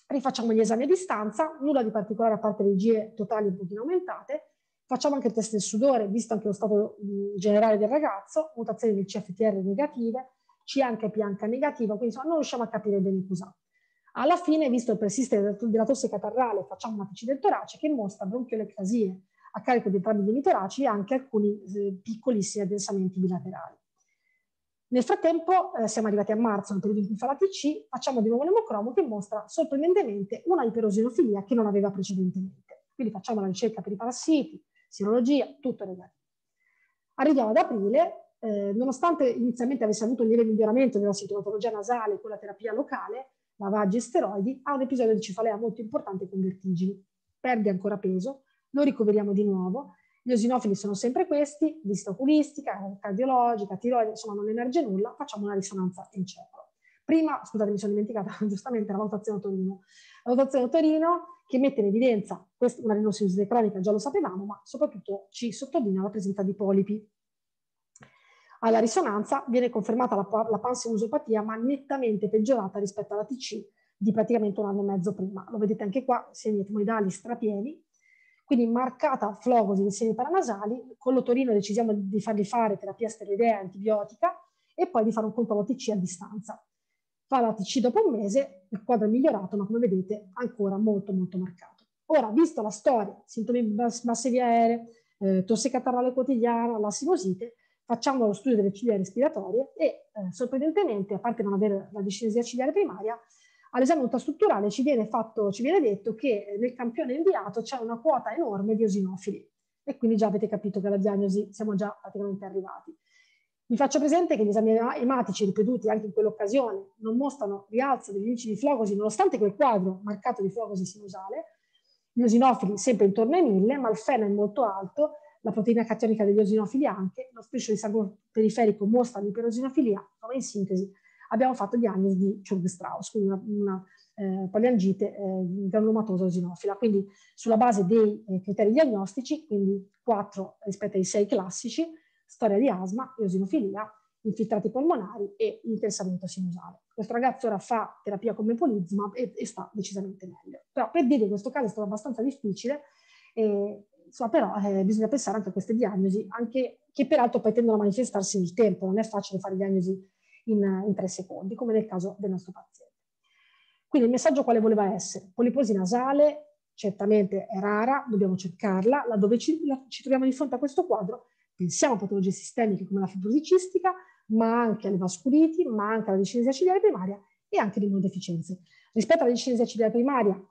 Rifacciamo gli esami a distanza, nulla di particolare a parte le GE totali un pochino aumentate, facciamo anche il test del sudore, visto anche lo stato generale del ragazzo, mutazioni del CFTR negative, C anche P anche negativa, quindi insomma non riusciamo a capire bene cos'ha. Alla fine, visto il persistere della tosse catarrale, facciamo una PC del torace che mostra bronchiolectasie a carico di entrambi gli emitoracei e anche alcuni eh, piccolissimi addensamenti bilaterali. Nel frattempo eh, siamo arrivati a marzo, nel periodo in cui fa la TC, facciamo di nuovo l'emocromo che mostra sorprendentemente una iperosinofilia che non aveva precedentemente. Quindi facciamo la ricerca per i parassiti, sierologia, tutto negativo. Arriviamo ad aprile, eh, nonostante inizialmente avesse avuto un lieve miglioramento della sintomatologia nasale con la terapia locale, lavaggi e steroidi, ha un episodio di cefalea molto importante con vertigini. Perde ancora peso, lo ricoveriamo di nuovo. Gli osinofili sono sempre questi, vista oculistica, cardiologica, tiroide, insomma non emerge nulla, facciamo una risonanza in encefalo. Prima, scusate mi sono dimenticata giustamente la valutazione Torino. La valutazione Torino che mette in evidenza questa, una rinosinusite cronica, già lo sapevamo, ma soprattutto ci sottolinea la presenza di polipi. Alla risonanza viene confermata la, la pansinusopatia, ma nettamente peggiorata rispetto alla TC di praticamente un anno e mezzo prima. Lo vedete anche qua, segni etmoidali strapieni, quindi marcata flogosi dei seni paranasali, con l'otorino decisiamo di fargli fare terapia steroidea antibiotica e poi di fare un controllo TC a distanza. Fa la TC dopo un mese, il quadro è migliorato, ma come vedete ancora molto molto marcato. Ora, visto la storia, sintomi basse vie aeree, eh, tosse catarrale quotidiana, la sinusite, facciamo lo studio delle ciglia respiratorie e eh, sorprendentemente, a parte non avere la discinesia ciliare primaria, all'esame ultrastrutturale ci viene, fatto, ci viene detto che nel campione inviato c'è una quota enorme di osinofili e quindi già avete capito che alla diagnosi siamo già praticamente arrivati. Vi faccio presente che gli esami ematici ripetuti anche in quell'occasione non mostrano rialzo degli indici di flogosi nonostante quel quadro marcato di flogosi sinusale, gli osinofili sempre intorno ai 1000, ma il FENA è molto alto, la proteina cationika degli osinofili anche, lo striscio di sangue periferico mostra l'iperosinofilia, ma in sintesi abbiamo fatto diagnosi di Churg-Strauss, quindi una, una eh, poliangite eh, granulomatosa osinofila. Quindi sulla base dei eh, criteri diagnostici, quindi 4 rispetto ai 6 classici, storia di asma, eosinofilia, infiltrati polmonari e interessamento sinusale. Questo ragazzo ora fa terapia come polizma e, e, sta decisamente meglio. Però per dire che questo caso è stato abbastanza difficile, eh, insomma, però eh, bisogna pensare anche a queste diagnosi, anche, che peraltro poi tendono a manifestarsi nel tempo, non è facile fare diagnosi in, in tre secondi, come nel caso del nostro paziente. Quindi il messaggio quale voleva essere? Poliposi nasale certamente è rara, dobbiamo cercarla, laddove ci, la, ci troviamo di fronte a questo quadro, pensiamo a patologie sistemiche come la fibrosi cistica, ma anche alle vasculiti, ma anche alla discinesia ciliare primaria e anche alle immunodeficienze. Rispetto alla discinesia ciliare primaria,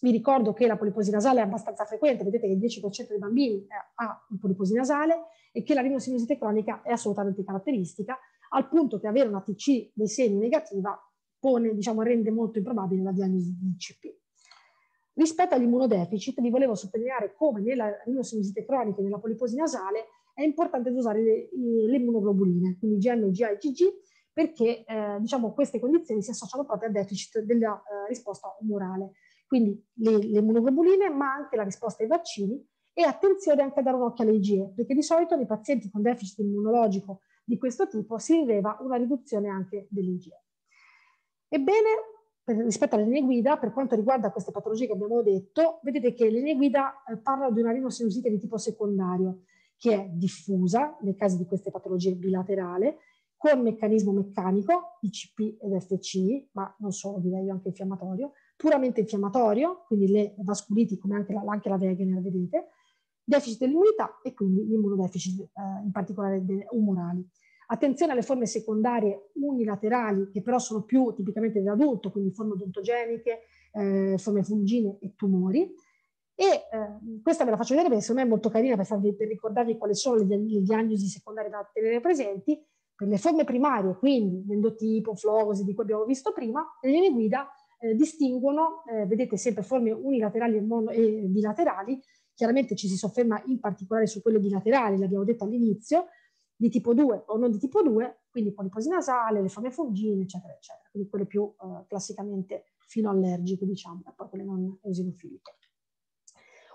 vi ricordo che la poliposi nasale è abbastanza frequente, vedete che il 10% dei bambini ha poliposi nasale e che la rinosinusite cronica è assolutamente caratteristica, al punto che avere una TC dei semi negativa pone, diciamo, rende molto improbabile la diagnosi di ICP. Rispetto agli immunodeficit, vi volevo sottolineare come nella rinosinusite cronica e nella poliposi nasale è importante usare le, immunoglobuline, quindi IgM, IgA e IgG, perché eh, diciamo, queste condizioni si associano proprio al deficit della eh, risposta umorale. Quindi le, le immunoglobuline, ma anche la risposta ai vaccini e attenzione anche a dare un occhio alle IgE, perché di solito nei pazienti con deficit immunologico di questo tipo si rileva una riduzione anche dell'IgE. Ebbene, per, rispetto alle linee guida, per quanto riguarda queste patologie che abbiamo detto, vedete che le linee guida eh, parlano di una rinosinusite di tipo secondario, che è diffusa nei casi di queste patologie bilaterale, con meccanismo meccanico, ICP ed FC, ma non solo, direi anche infiammatorio, puramente infiammatorio, quindi le vasculiti come anche la, anche la Wegener, vedete, deficit dell'immunità e quindi l'immunodeficit, eh, in particolare umorali. Attenzione alle forme secondarie unilaterali, che però sono più tipicamente dell'adulto, quindi forme odontogeniche, eh, forme fungine e tumori. E eh, questa ve la faccio vedere perché secondo me è molto carina per, farvi, per ricordarvi quali sono le, le diagnosi secondarie da tenere presenti. Per le forme primarie, quindi l'endotipo, flogosi di cui abbiamo visto prima, le linee guida eh, distinguono, eh, vedete sempre forme unilaterali e, mono, e, bilaterali, chiaramente ci si sofferma in particolare su quelle bilaterali, l'abbiamo detto all'inizio, di tipo 2 o non di tipo 2, quindi poliposi nasale, le forme fungine, eccetera, eccetera, quindi quelle più eh, classicamente fino-allergiche, diciamo, e poi quelle non eosinofiliche.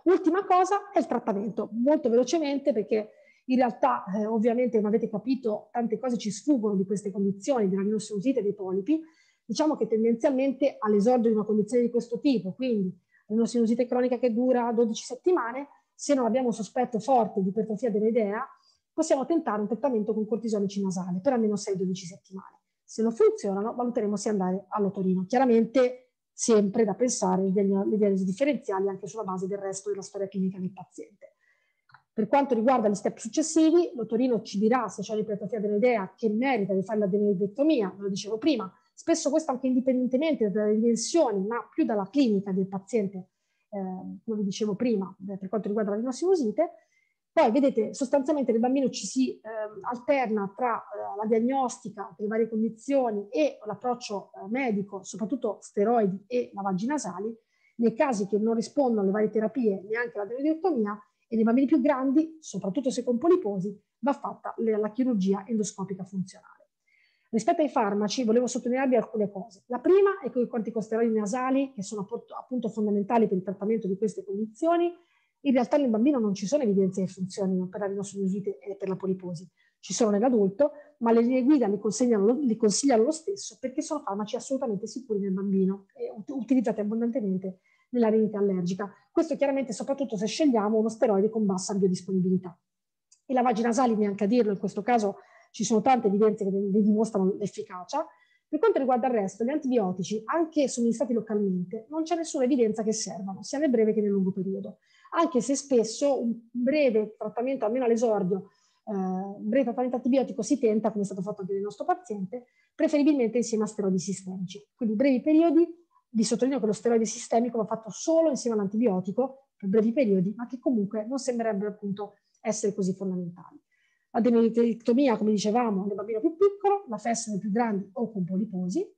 Ultima cosa è il trattamento, molto velocemente perché in realtà eh, ovviamente come avete capito tante cose ci sfuggono di queste condizioni, della rinosinusite e dei polipi, Diciamo che tendenzialmente all'esordio di una condizione di questo tipo, quindi una sinusite cronica che dura 12 settimane, se non abbiamo un sospetto forte di ipertrofia dell'idea, possiamo tentare un trattamento con cortisonici nasale per almeno 6-12 settimane. Se non funzionano, valuteremo se andare all'otorino. Chiaramente sempre da pensare le diagnosi differenziali anche sulla base del resto della storia clinica del paziente. Per quanto riguarda gli step successivi, l'otorino ci dirà se c'è l'ipertrofia dell'idea che merita di fare la denidectomia, ve lo dicevo prima, Spesso questo anche indipendentemente dalle dimensioni, ma più dalla clinica del paziente, eh, come vi dicevo prima, per quanto riguarda la rinosinusite. Poi vedete, sostanzialmente nel bambino ci si eh, alterna tra eh, la diagnostica delle varie condizioni e l'approccio eh, medico, soprattutto steroidi e lavaggi nasali, nei casi che non rispondono alle varie terapie, neanche alla denoidectomia, e nei bambini più grandi, soprattutto se con poliposi, va fatta la chirurgia endoscopica funzionale. Rispetto ai farmaci volevo sottolinearvi alcune cose. La prima è che i corticosteroidi nasali, che sono appunto fondamentali per il trattamento di queste condizioni, in realtà nel bambino non ci sono evidenze che funzionino per la rinosinusite e per la poliposi. Ci sono nell'adulto, ma le linee guida li consigliano, li consigliano lo stesso perché sono farmaci assolutamente sicuri nel bambino e utilizzati abbondantemente nella rinite allergica. Questo chiaramente soprattutto se scegliamo uno steroide con bassa biodisponibilità. I lavaggi nasali, neanche a dirlo, in questo caso ci sono tante evidenze che ne dimostrano l'efficacia. Per quanto riguarda il resto, gli antibiotici, anche somministrati localmente, non c'è nessuna evidenza che servano, sia nel breve che nel lungo periodo, anche se spesso un breve trattamento, almeno all'esordio, eh, breve trattamento antibiotico si tenta, come è stato fatto anche nel nostro paziente, preferibilmente insieme a steroidi sistemici. Quindi brevi periodi, vi sottolineo che lo steroide sistemico va fatto solo insieme all'antibiotico, per brevi periodi, ma che comunque non sembrerebbero appunto essere così fondamentali. La L'adenoidectomia, come dicevamo, nel bambino più piccolo, la FES nei più grandi o con poliposi.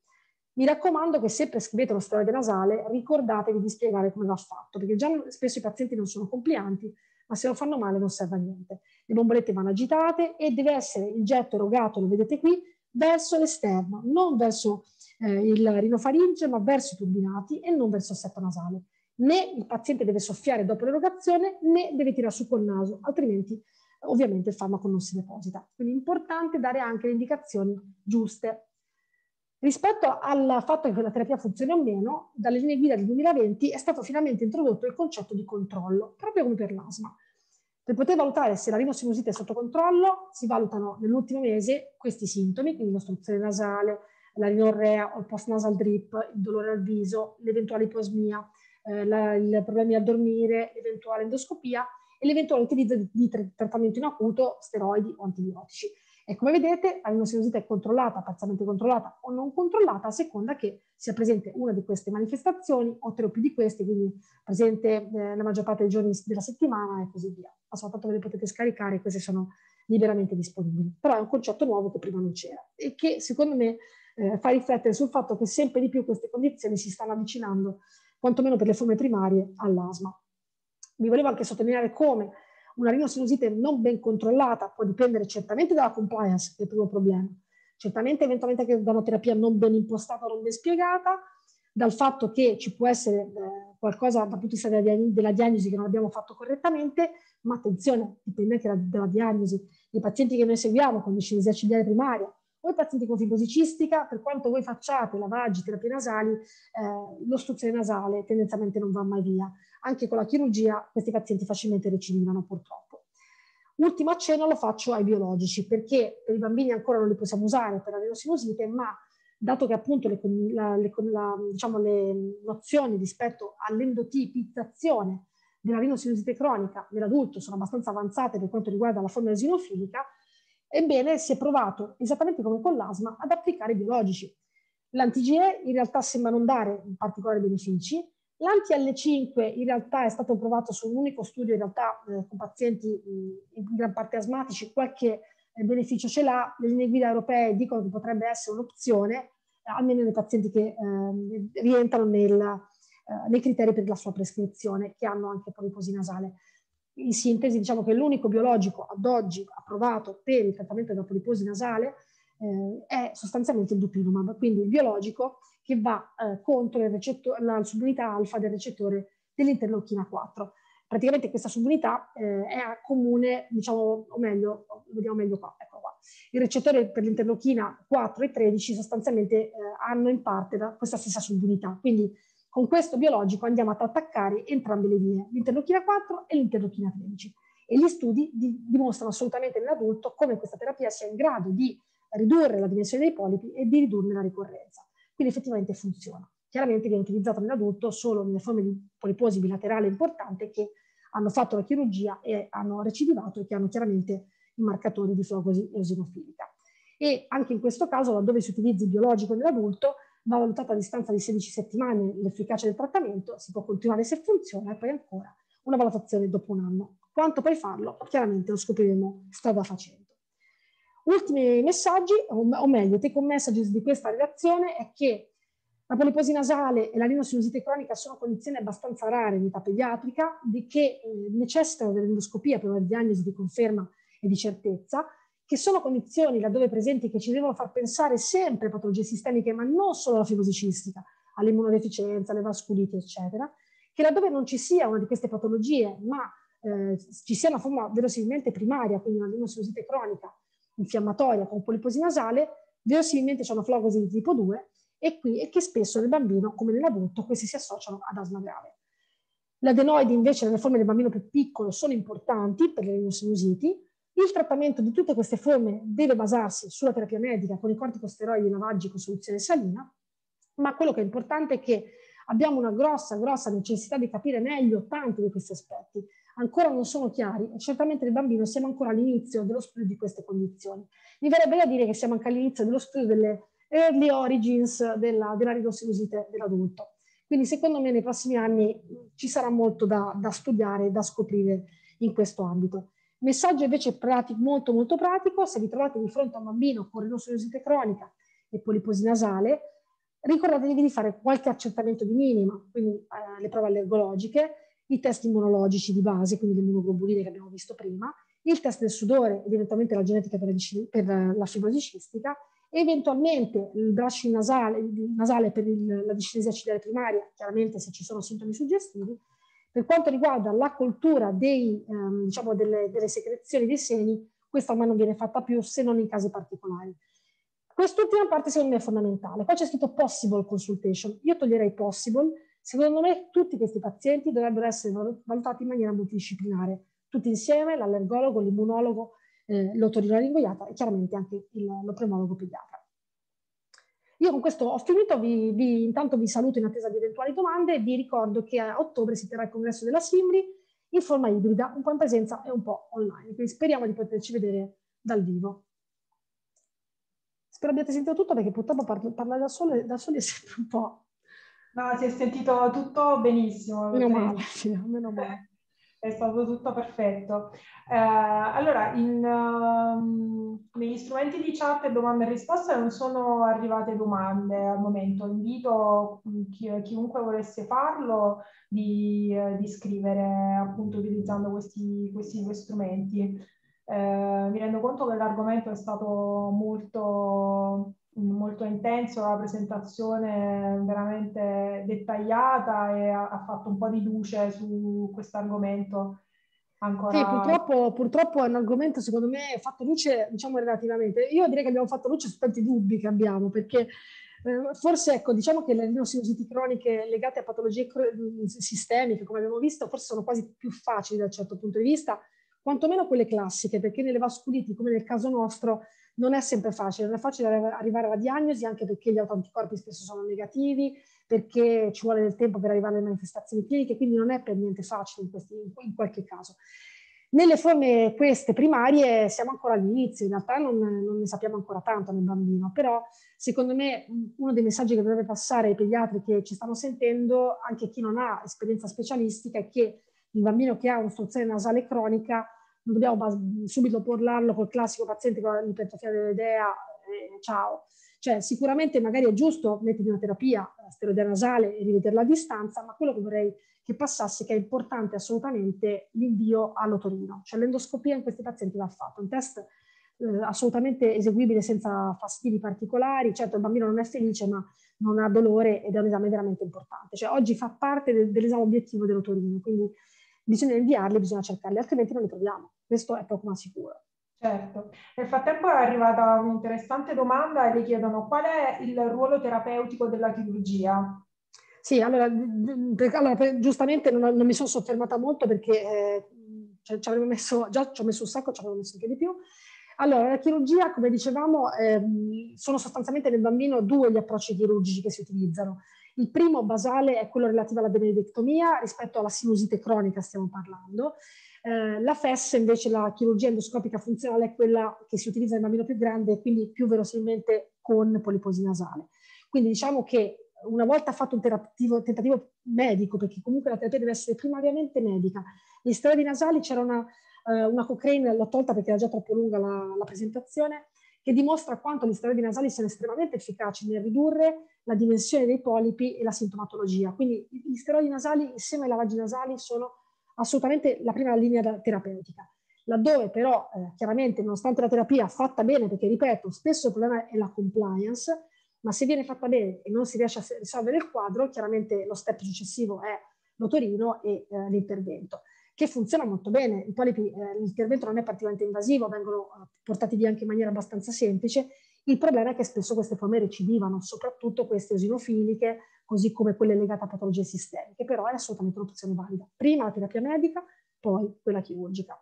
Mi raccomando che se prescrivete lo steroide nasale, ricordatevi di spiegare come va fatto, perché già spesso i pazienti non sono complianti, ma se lo fanno male non serve a niente. Le bombolette vanno agitate e deve essere il getto erogato, lo vedete qui, verso l'esterno, non verso eh, il rinofaringe, ma verso i turbinati e non verso il setto nasale né il paziente deve soffiare dopo l'erogazione né deve tirare su col naso, altrimenti ovviamente il farmaco non si deposita. Quindi è importante dare anche le indicazioni giuste. Rispetto al fatto che la terapia funzioni o meno, dalle linee guida del 2020 è stato finalmente introdotto il concetto di controllo, proprio come per l'asma. Per poter valutare se la rinosinusite è sotto controllo, si valutano nell'ultimo mese questi sintomi, quindi l'ostruzione nasale, la rinorrea o il post-nasal drip, il dolore al viso, l'eventuale iposmia, eh, la, i problemi a dormire, l'eventuale endoscopia e l'eventuale utilizzo di, di trattamento in acuto, steroidi o antibiotici. E come vedete la rinosinosite è controllata, parzialmente controllata o non controllata a seconda che sia presente una di queste manifestazioni o tre o più di queste, quindi presente eh, la maggior parte dei giorni della settimana e così via. Ma soltanto ve le potete scaricare, queste sono liberamente disponibili. Però è un concetto nuovo che prima non c'era e che secondo me eh, fa riflettere sul fatto che sempre di più queste condizioni si stanno avvicinando quantomeno per le forme primarie, all'asma. Vi volevo anche sottolineare come una rinosinusite non ben controllata può dipendere certamente dalla compliance, che è il primo problema, certamente eventualmente anche da una terapia non ben impostata o non ben spiegata, dal fatto che ci può essere eh, qualcosa dal punto di vista della, diagnosi che non abbiamo fatto correttamente, ma attenzione, dipende anche dalla, diagnosi. I pazienti che noi seguiamo con discinesia ciliare primaria voi pazienti con fibrosi cistica, per quanto voi facciate lavaggi, terapie nasali, eh, l'ostruzione nasale tendenzialmente non va mai via. Anche con la chirurgia questi pazienti facilmente recidivano purtroppo. Ultimo accenno lo faccio ai biologici, perché per i bambini ancora non li possiamo usare per la rinosinusite, ma dato che appunto le, la, le, la, diciamo, le nozioni rispetto all'endotipizzazione della rinosinusite cronica nell'adulto sono abbastanza avanzate per quanto riguarda la forma eosinofilica, Ebbene, si è provato, esattamente come con l'asma, ad applicare i biologici. L'anti-GE in realtà sembra non dare particolari benefici. L'anti-L5 in realtà è stato provato su un unico studio, in realtà eh, con pazienti mh, in gran parte asmatici, qualche eh, beneficio ce l'ha. Le linee guida europee dicono che potrebbe essere un'opzione, eh, almeno nei pazienti che ehm, rientrano nel, eh, nei criteri per la sua prescrizione, che hanno anche poliposi nasale. In sintesi diciamo che l'unico biologico ad oggi approvato per il trattamento della poliposi nasale eh, è sostanzialmente il dupilumab, quindi il biologico che va eh, contro la subunità alfa del recettore dell'interleuchina 4. Praticamente questa subunità eh, è comune, diciamo, o meglio, vediamo meglio qua, ecco qua. Il recettore per l'interleuchina 4 e 13 sostanzialmente eh, hanno in parte questa stessa subunità, quindi con questo biologico andiamo ad attaccare entrambe le vie, l'interleuchina 4 e l'interleuchina 13. E gli studi di, dimostrano assolutamente nell'adulto come questa terapia sia in grado di ridurre la dimensione dei polipi e di ridurne la ricorrenza. Quindi effettivamente funziona. Chiaramente viene utilizzato nell'adulto solo nelle forme di poliposi bilaterale importante che hanno fatto la chirurgia e hanno recidivato e che hanno chiaramente i marcatori di flogosi eosinofilica. E anche in questo caso, laddove si utilizza il biologico nell'adulto, va valutata a distanza di 16 settimane l'efficacia del trattamento, si può continuare se funziona e poi ancora una valutazione dopo un anno. Quanto puoi farlo? Chiaramente lo scopriremo strada facendo. Ultimi messaggi, o meglio, take home messages di questa relazione è che la poliposi nasale e la rinosinusite cronica sono condizioni abbastanza rare in età pediatrica, di che eh, necessitano dell'endoscopia per una diagnosi di conferma e di certezza, che sono condizioni laddove presenti che ci devono far pensare sempre a patologie sistemiche, ma non solo alla fibrosi cistica, all'immunodeficienza, alle vasculiti, eccetera, che laddove non ci sia una di queste patologie, ma eh, ci sia una forma verosimilmente primaria, quindi una rinosinusite cronica infiammatoria con poliposi nasale, verosimilmente c'è una flogosi di tipo 2 e, qui, e che spesso nel bambino, come nell'adulto, questi si associano ad asma grave. Le adenoidi invece nelle forme del bambino più piccolo sono importanti per le rinosinusiti, Il trattamento di tutte queste forme deve basarsi sulla terapia medica con i corticosteroidi lavaggi con soluzione salina, ma quello che è importante è che abbiamo una grossa, grossa necessità di capire meglio tanti di questi aspetti. Ancora non sono chiari e certamente nel bambino siamo ancora all'inizio dello studio di queste condizioni. Mi verrebbe da dire che siamo anche all'inizio dello studio delle early origins della, della rinosinosite dell'adulto. Quindi secondo me nei prossimi anni ci sarà molto da, da studiare, da scoprire in questo ambito. Messaggio invece pratico, molto molto pratico, se vi trovate di fronte a un bambino con rinosinosite cronica e poliposi nasale, ricordatevi di fare qualche accertamento di minima, quindi eh, le prove allergologiche, i test immunologici di base, quindi le immunoglobuline che abbiamo visto prima, il test del sudore ed eventualmente la genetica per per la fibrosi cistica, eventualmente il brushing nasale, nasale per il, la discinesia ciliare primaria, chiaramente se ci sono sintomi suggestivi, per quanto riguarda la coltura dei, ehm, diciamo delle, delle, secrezioni dei seni, questa ormai non viene fatta più se non in casi particolari. Quest'ultima parte secondo me è fondamentale. Qua c'è scritto possible consultation. Io toglierei possible. Secondo me tutti questi pazienti dovrebbero essere valutati in maniera multidisciplinare, tutti insieme, l'allergologo, l'immunologo, eh, l'otorinoringoiatra e chiaramente anche l'opremologo pediatra. Io con questo ho finito, vi, vi, intanto vi saluto in attesa di eventuali domande e vi ricordo che a ottobre si terrà il congresso della Simbri in forma ibrida, un po' in presenza e un po' online, quindi speriamo di poterci vedere dal vivo. Spero abbiate sentito tutto perché purtroppo parlare da soli è sempre un po'... No, si è sentito tutto benissimo. Meno male, sì, meno male è stato tutto perfetto. Eh, allora, in, uh, negli strumenti di chat e domande e risposte non sono arrivate domande al momento. Invito chi, chiunque volesse farlo di, uh, di, scrivere appunto utilizzando questi, questi due strumenti. Eh, mi rendo conto che l'argomento è stato molto molto intenso, la presentazione veramente dettagliata e ha, ha fatto un po' di luce su questo argomento. Ancora... Sì, purtroppo, purtroppo, è un argomento, secondo me, fatto luce, diciamo, relativamente. Io direi che abbiamo fatto luce su tanti dubbi che abbiamo, perché eh, forse, ecco, diciamo che le rinosinositi croniche legate a patologie sistemiche, come abbiamo visto, forse sono quasi più facili da un certo punto di vista, quantomeno quelle classiche, perché nelle vasculiti, come nel caso nostro, non è sempre facile, non è facile arrivare alla diagnosi anche perché gli autoanticorpi spesso sono negativi, perché ci vuole del tempo per arrivare alle manifestazioni cliniche, quindi non è per niente facile in, questi, in qualche caso. Nelle forme queste primarie siamo ancora all'inizio, in realtà non, non, ne sappiamo ancora tanto nel bambino, però secondo me uno dei messaggi che dovrebbe passare ai pediatri che ci stanno sentendo, anche chi non ha esperienza specialistica, è che il bambino che ha un'ostruzione nasale cronica non dobbiamo subito porlarlo col classico paziente con l'ipertrofia dell'idea, eh, ciao. Cioè, sicuramente magari è giusto mettere una terapia steroidea nasale e rivederla a distanza, ma quello che vorrei che passasse è che è importante assolutamente l'invio all'otorino. Cioè l'endoscopia in questi pazienti va fatta, un test eh, assolutamente eseguibile senza fastidi particolari. Certo, il bambino non è felice, ma non ha dolore ed è un esame veramente importante. Cioè, oggi fa parte del, dell'esame obiettivo dell'otorino, quindi bisogna inviarli, bisogna cercarli, altrimenti non li troviamo. Questo è poco ma sicuro. Certo. Nel frattempo è arrivata un'interessante domanda e le chiedono qual è il ruolo terapeutico della chirurgia? Sì, allora, per, allora giustamente non, non, mi sono soffermata molto perché eh, ci avremmo messo, già ci ho messo un sacco, ci avremmo messo anche di più. Allora, la chirurgia, come dicevamo, eh, sono sostanzialmente nel bambino due gli approcci chirurgici che si utilizzano. Il primo basale è quello relativo alla benedettomia, rispetto alla sinusite cronica stiamo parlando. Eh, la FES invece, la chirurgia endoscopica funzionale, è quella che si utilizza nel bambino più grande e quindi più verosimilmente con poliposi nasale. Quindi diciamo che una volta fatto un tentativo medico, perché comunque la terapia deve essere primariamente medica, gli steroidi nasali c'era una, eh, una Cochrane, l'ho tolta perché era già troppo lunga la, la presentazione, che dimostra quanto gli steroidi nasali siano estremamente efficaci nel ridurre la dimensione dei polipi e la sintomatologia. Quindi gli steroidi nasali insieme ai lavaggi nasali sono assolutamente la prima linea terapeutica. Laddove però eh, chiaramente nonostante la terapia fatta bene, perché ripeto, spesso il problema è la compliance, ma se viene fatta bene e non si riesce a risolvere il quadro, chiaramente lo step successivo è l'otorino e eh, l'intervento che funziona molto bene. I polipi, eh, l'intervento non è particolarmente invasivo, vengono eh, portati via anche in maniera abbastanza semplice. Il problema è che spesso queste forme recidivano, soprattutto queste osinofiliche, così come quelle legate a patologie sistemiche, però è assolutamente un'opzione valida. Prima la terapia medica, poi quella chirurgica.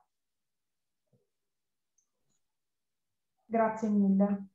Grazie mille.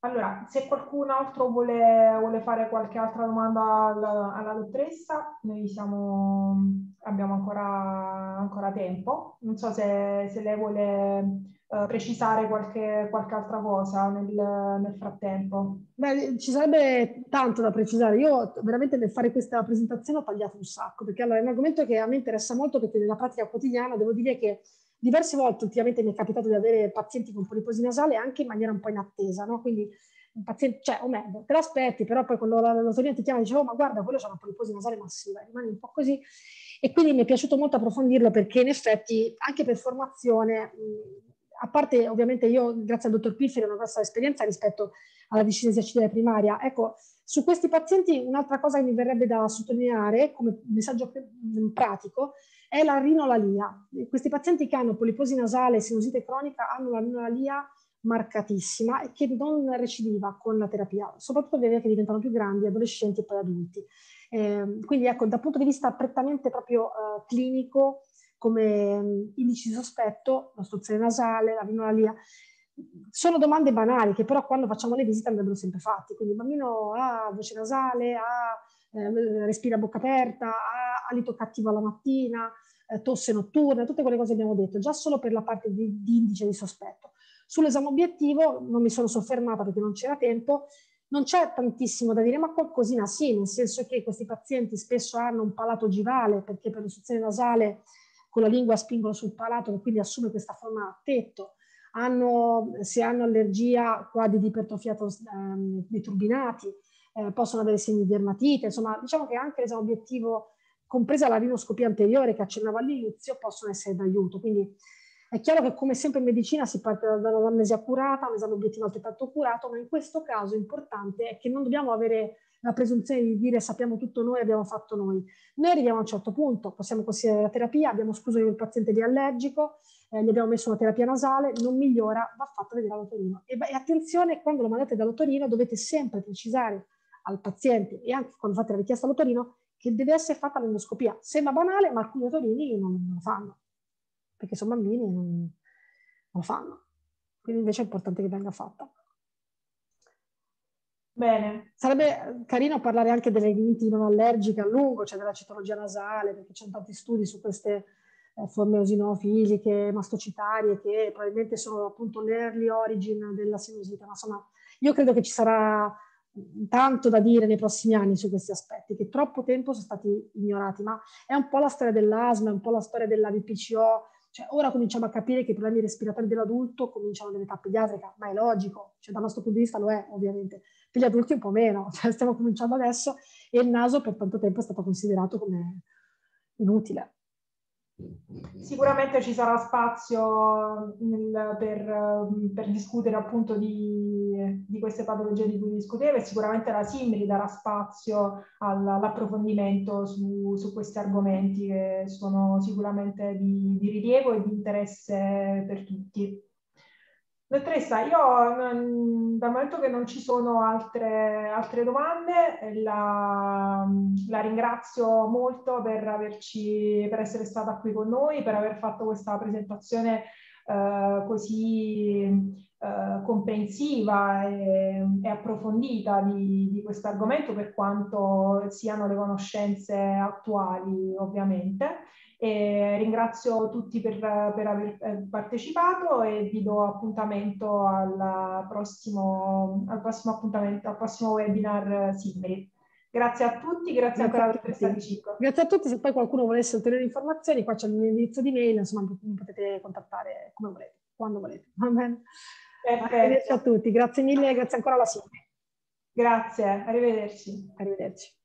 Allora, se qualcun altro vuole, vuole fare qualche altra domanda alla, alla dottoressa, noi siamo, abbiamo ancora, ancora, tempo. Non so se, se lei vuole uh, precisare qualche, qualche, altra cosa nel, nel, frattempo. Beh, ci sarebbe tanto da precisare. Io veramente nel fare questa presentazione ho tagliato un sacco, perché allora è un argomento che a me interessa molto, perché nella pratica quotidiana devo dire che diverse volte ultimamente mi è capitato di avere pazienti con poliposi nasale anche in maniera un po' inattesa, no? Quindi un paziente, cioè, o meglio, te lo aspetti, però poi quando la l'otorino ti chiama dice, oh ma guarda, quello c'è una poliposi nasale massiva, rimane un po' così. E quindi mi è piaciuto molto approfondirlo perché in effetti, anche per formazione, a parte ovviamente io, grazie al dottor Pifferi, ho una grossa esperienza rispetto alla discinesia ciliare primaria, ecco, su questi pazienti un'altra cosa che mi verrebbe da sottolineare come messaggio pratico è la rinolalia. Questi pazienti che hanno poliposi nasale e sinusite cronica hanno la rinolalia marcatissima e che non recidiva con la terapia, soprattutto via che diventano più grandi, adolescenti e poi adulti. Eh, quindi ecco, dal punto di vista prettamente proprio eh, clinico, come um, indici di sospetto, l'ostruzione nasale, la rinolalia, sono domande banali che però quando facciamo le visite andrebbero sempre fatte. Quindi il bambino ha voce nasale, ha, eh, respira a bocca aperta, ha alito cattivo alla mattina, eh, tosse notturna, tutte quelle cose che abbiamo detto, già solo per la parte di, di indice di sospetto. Sull'esame obiettivo non mi sono soffermata perché non c'era tempo, non c'è tantissimo da dire, ma qualcosina sì, nel senso che questi pazienti spesso hanno un palato givale perché per l'ostruzione nasale con la lingua spingono sul palato e quindi assume questa forma a tetto. Hanno, se hanno allergia, quadri di ipertrofiato ehm, deturbinati, eh, possono avere segni di dermatite, insomma diciamo che anche l'esame obiettivo compresa la rinoscopia anteriore che accennava all'inizio, possono essere d'aiuto. Quindi è chiaro che come sempre in medicina si parte dall'anamnesia curata, un esame obiettivo altrettanto curato, ma in questo caso importante è che non dobbiamo avere la presunzione di dire sappiamo tutto noi, abbiamo fatto noi. Noi arriviamo a un certo punto, possiamo considerare la terapia, abbiamo escluso il paziente di allergico, eh, gli abbiamo messo una terapia nasale, non migliora, va fatto vedere all'otorino. E, e attenzione, quando lo mandate dall'otorino dovete sempre precisare al paziente e anche quando fate la richiesta all'otorino che deve essere fatta l'endoscopia. Sembra banale, ma alcuni otorini non, non lo fanno, perché sono bambini e non, non lo fanno. Quindi invece è importante che venga fatta. Bene. Sarebbe carino parlare anche delle riniti non allergiche a lungo, cioè della citologia nasale, perché c'è tanti studi su queste eh, forme osinofiliche, mastocitarie, che probabilmente sono appunto l'early origin della sinusite. Ma insomma, io credo che ci sarà tanto da dire nei prossimi anni su questi aspetti, che troppo tempo sono stati ignorati, ma è un po' la storia dell'asma, è un po' la storia della VPCO, cioè ora cominciamo a capire che i problemi respiratori dell'adulto cominciano nell'età pediatrica, ma è logico, cioè dal nostro punto di vista lo è ovviamente, per gli adulti un po' meno, cioè stiamo cominciando adesso e il naso per tanto tempo è stato considerato come inutile. Sicuramente ci sarà spazio nel, per, per, discutere appunto di, di, queste patologie di cui discuteva e sicuramente la Simri darà spazio all'approfondimento su, su, questi argomenti che sono sicuramente di, di rilievo e di interesse per tutti. Dottoressa, io dal momento che non ci sono altre, altre domande, la, la, ringrazio molto per, averci, per essere stata qui con noi, per aver fatto questa presentazione eh, così eh, comprensiva e, e approfondita di, di questo argomento, per quanto siano le conoscenze attuali, ovviamente. E ringrazio tutti per, per, aver eh, partecipato e vi do appuntamento al prossimo, al prossimo, appuntamento, al prossimo webinar simili. Grazie a tutti, grazie, grazie ancora dottoressa Di Cicco. Grazie a tutti, se poi qualcuno volesse ulteriori informazioni, qua c'è il mio indirizzo di mail, insomma mi potete contattare come volete, quando volete. Va bene? Arrivederci a tutti, grazie mille e grazie ancora alla Simili. Grazie, arrivederci. Arrivederci.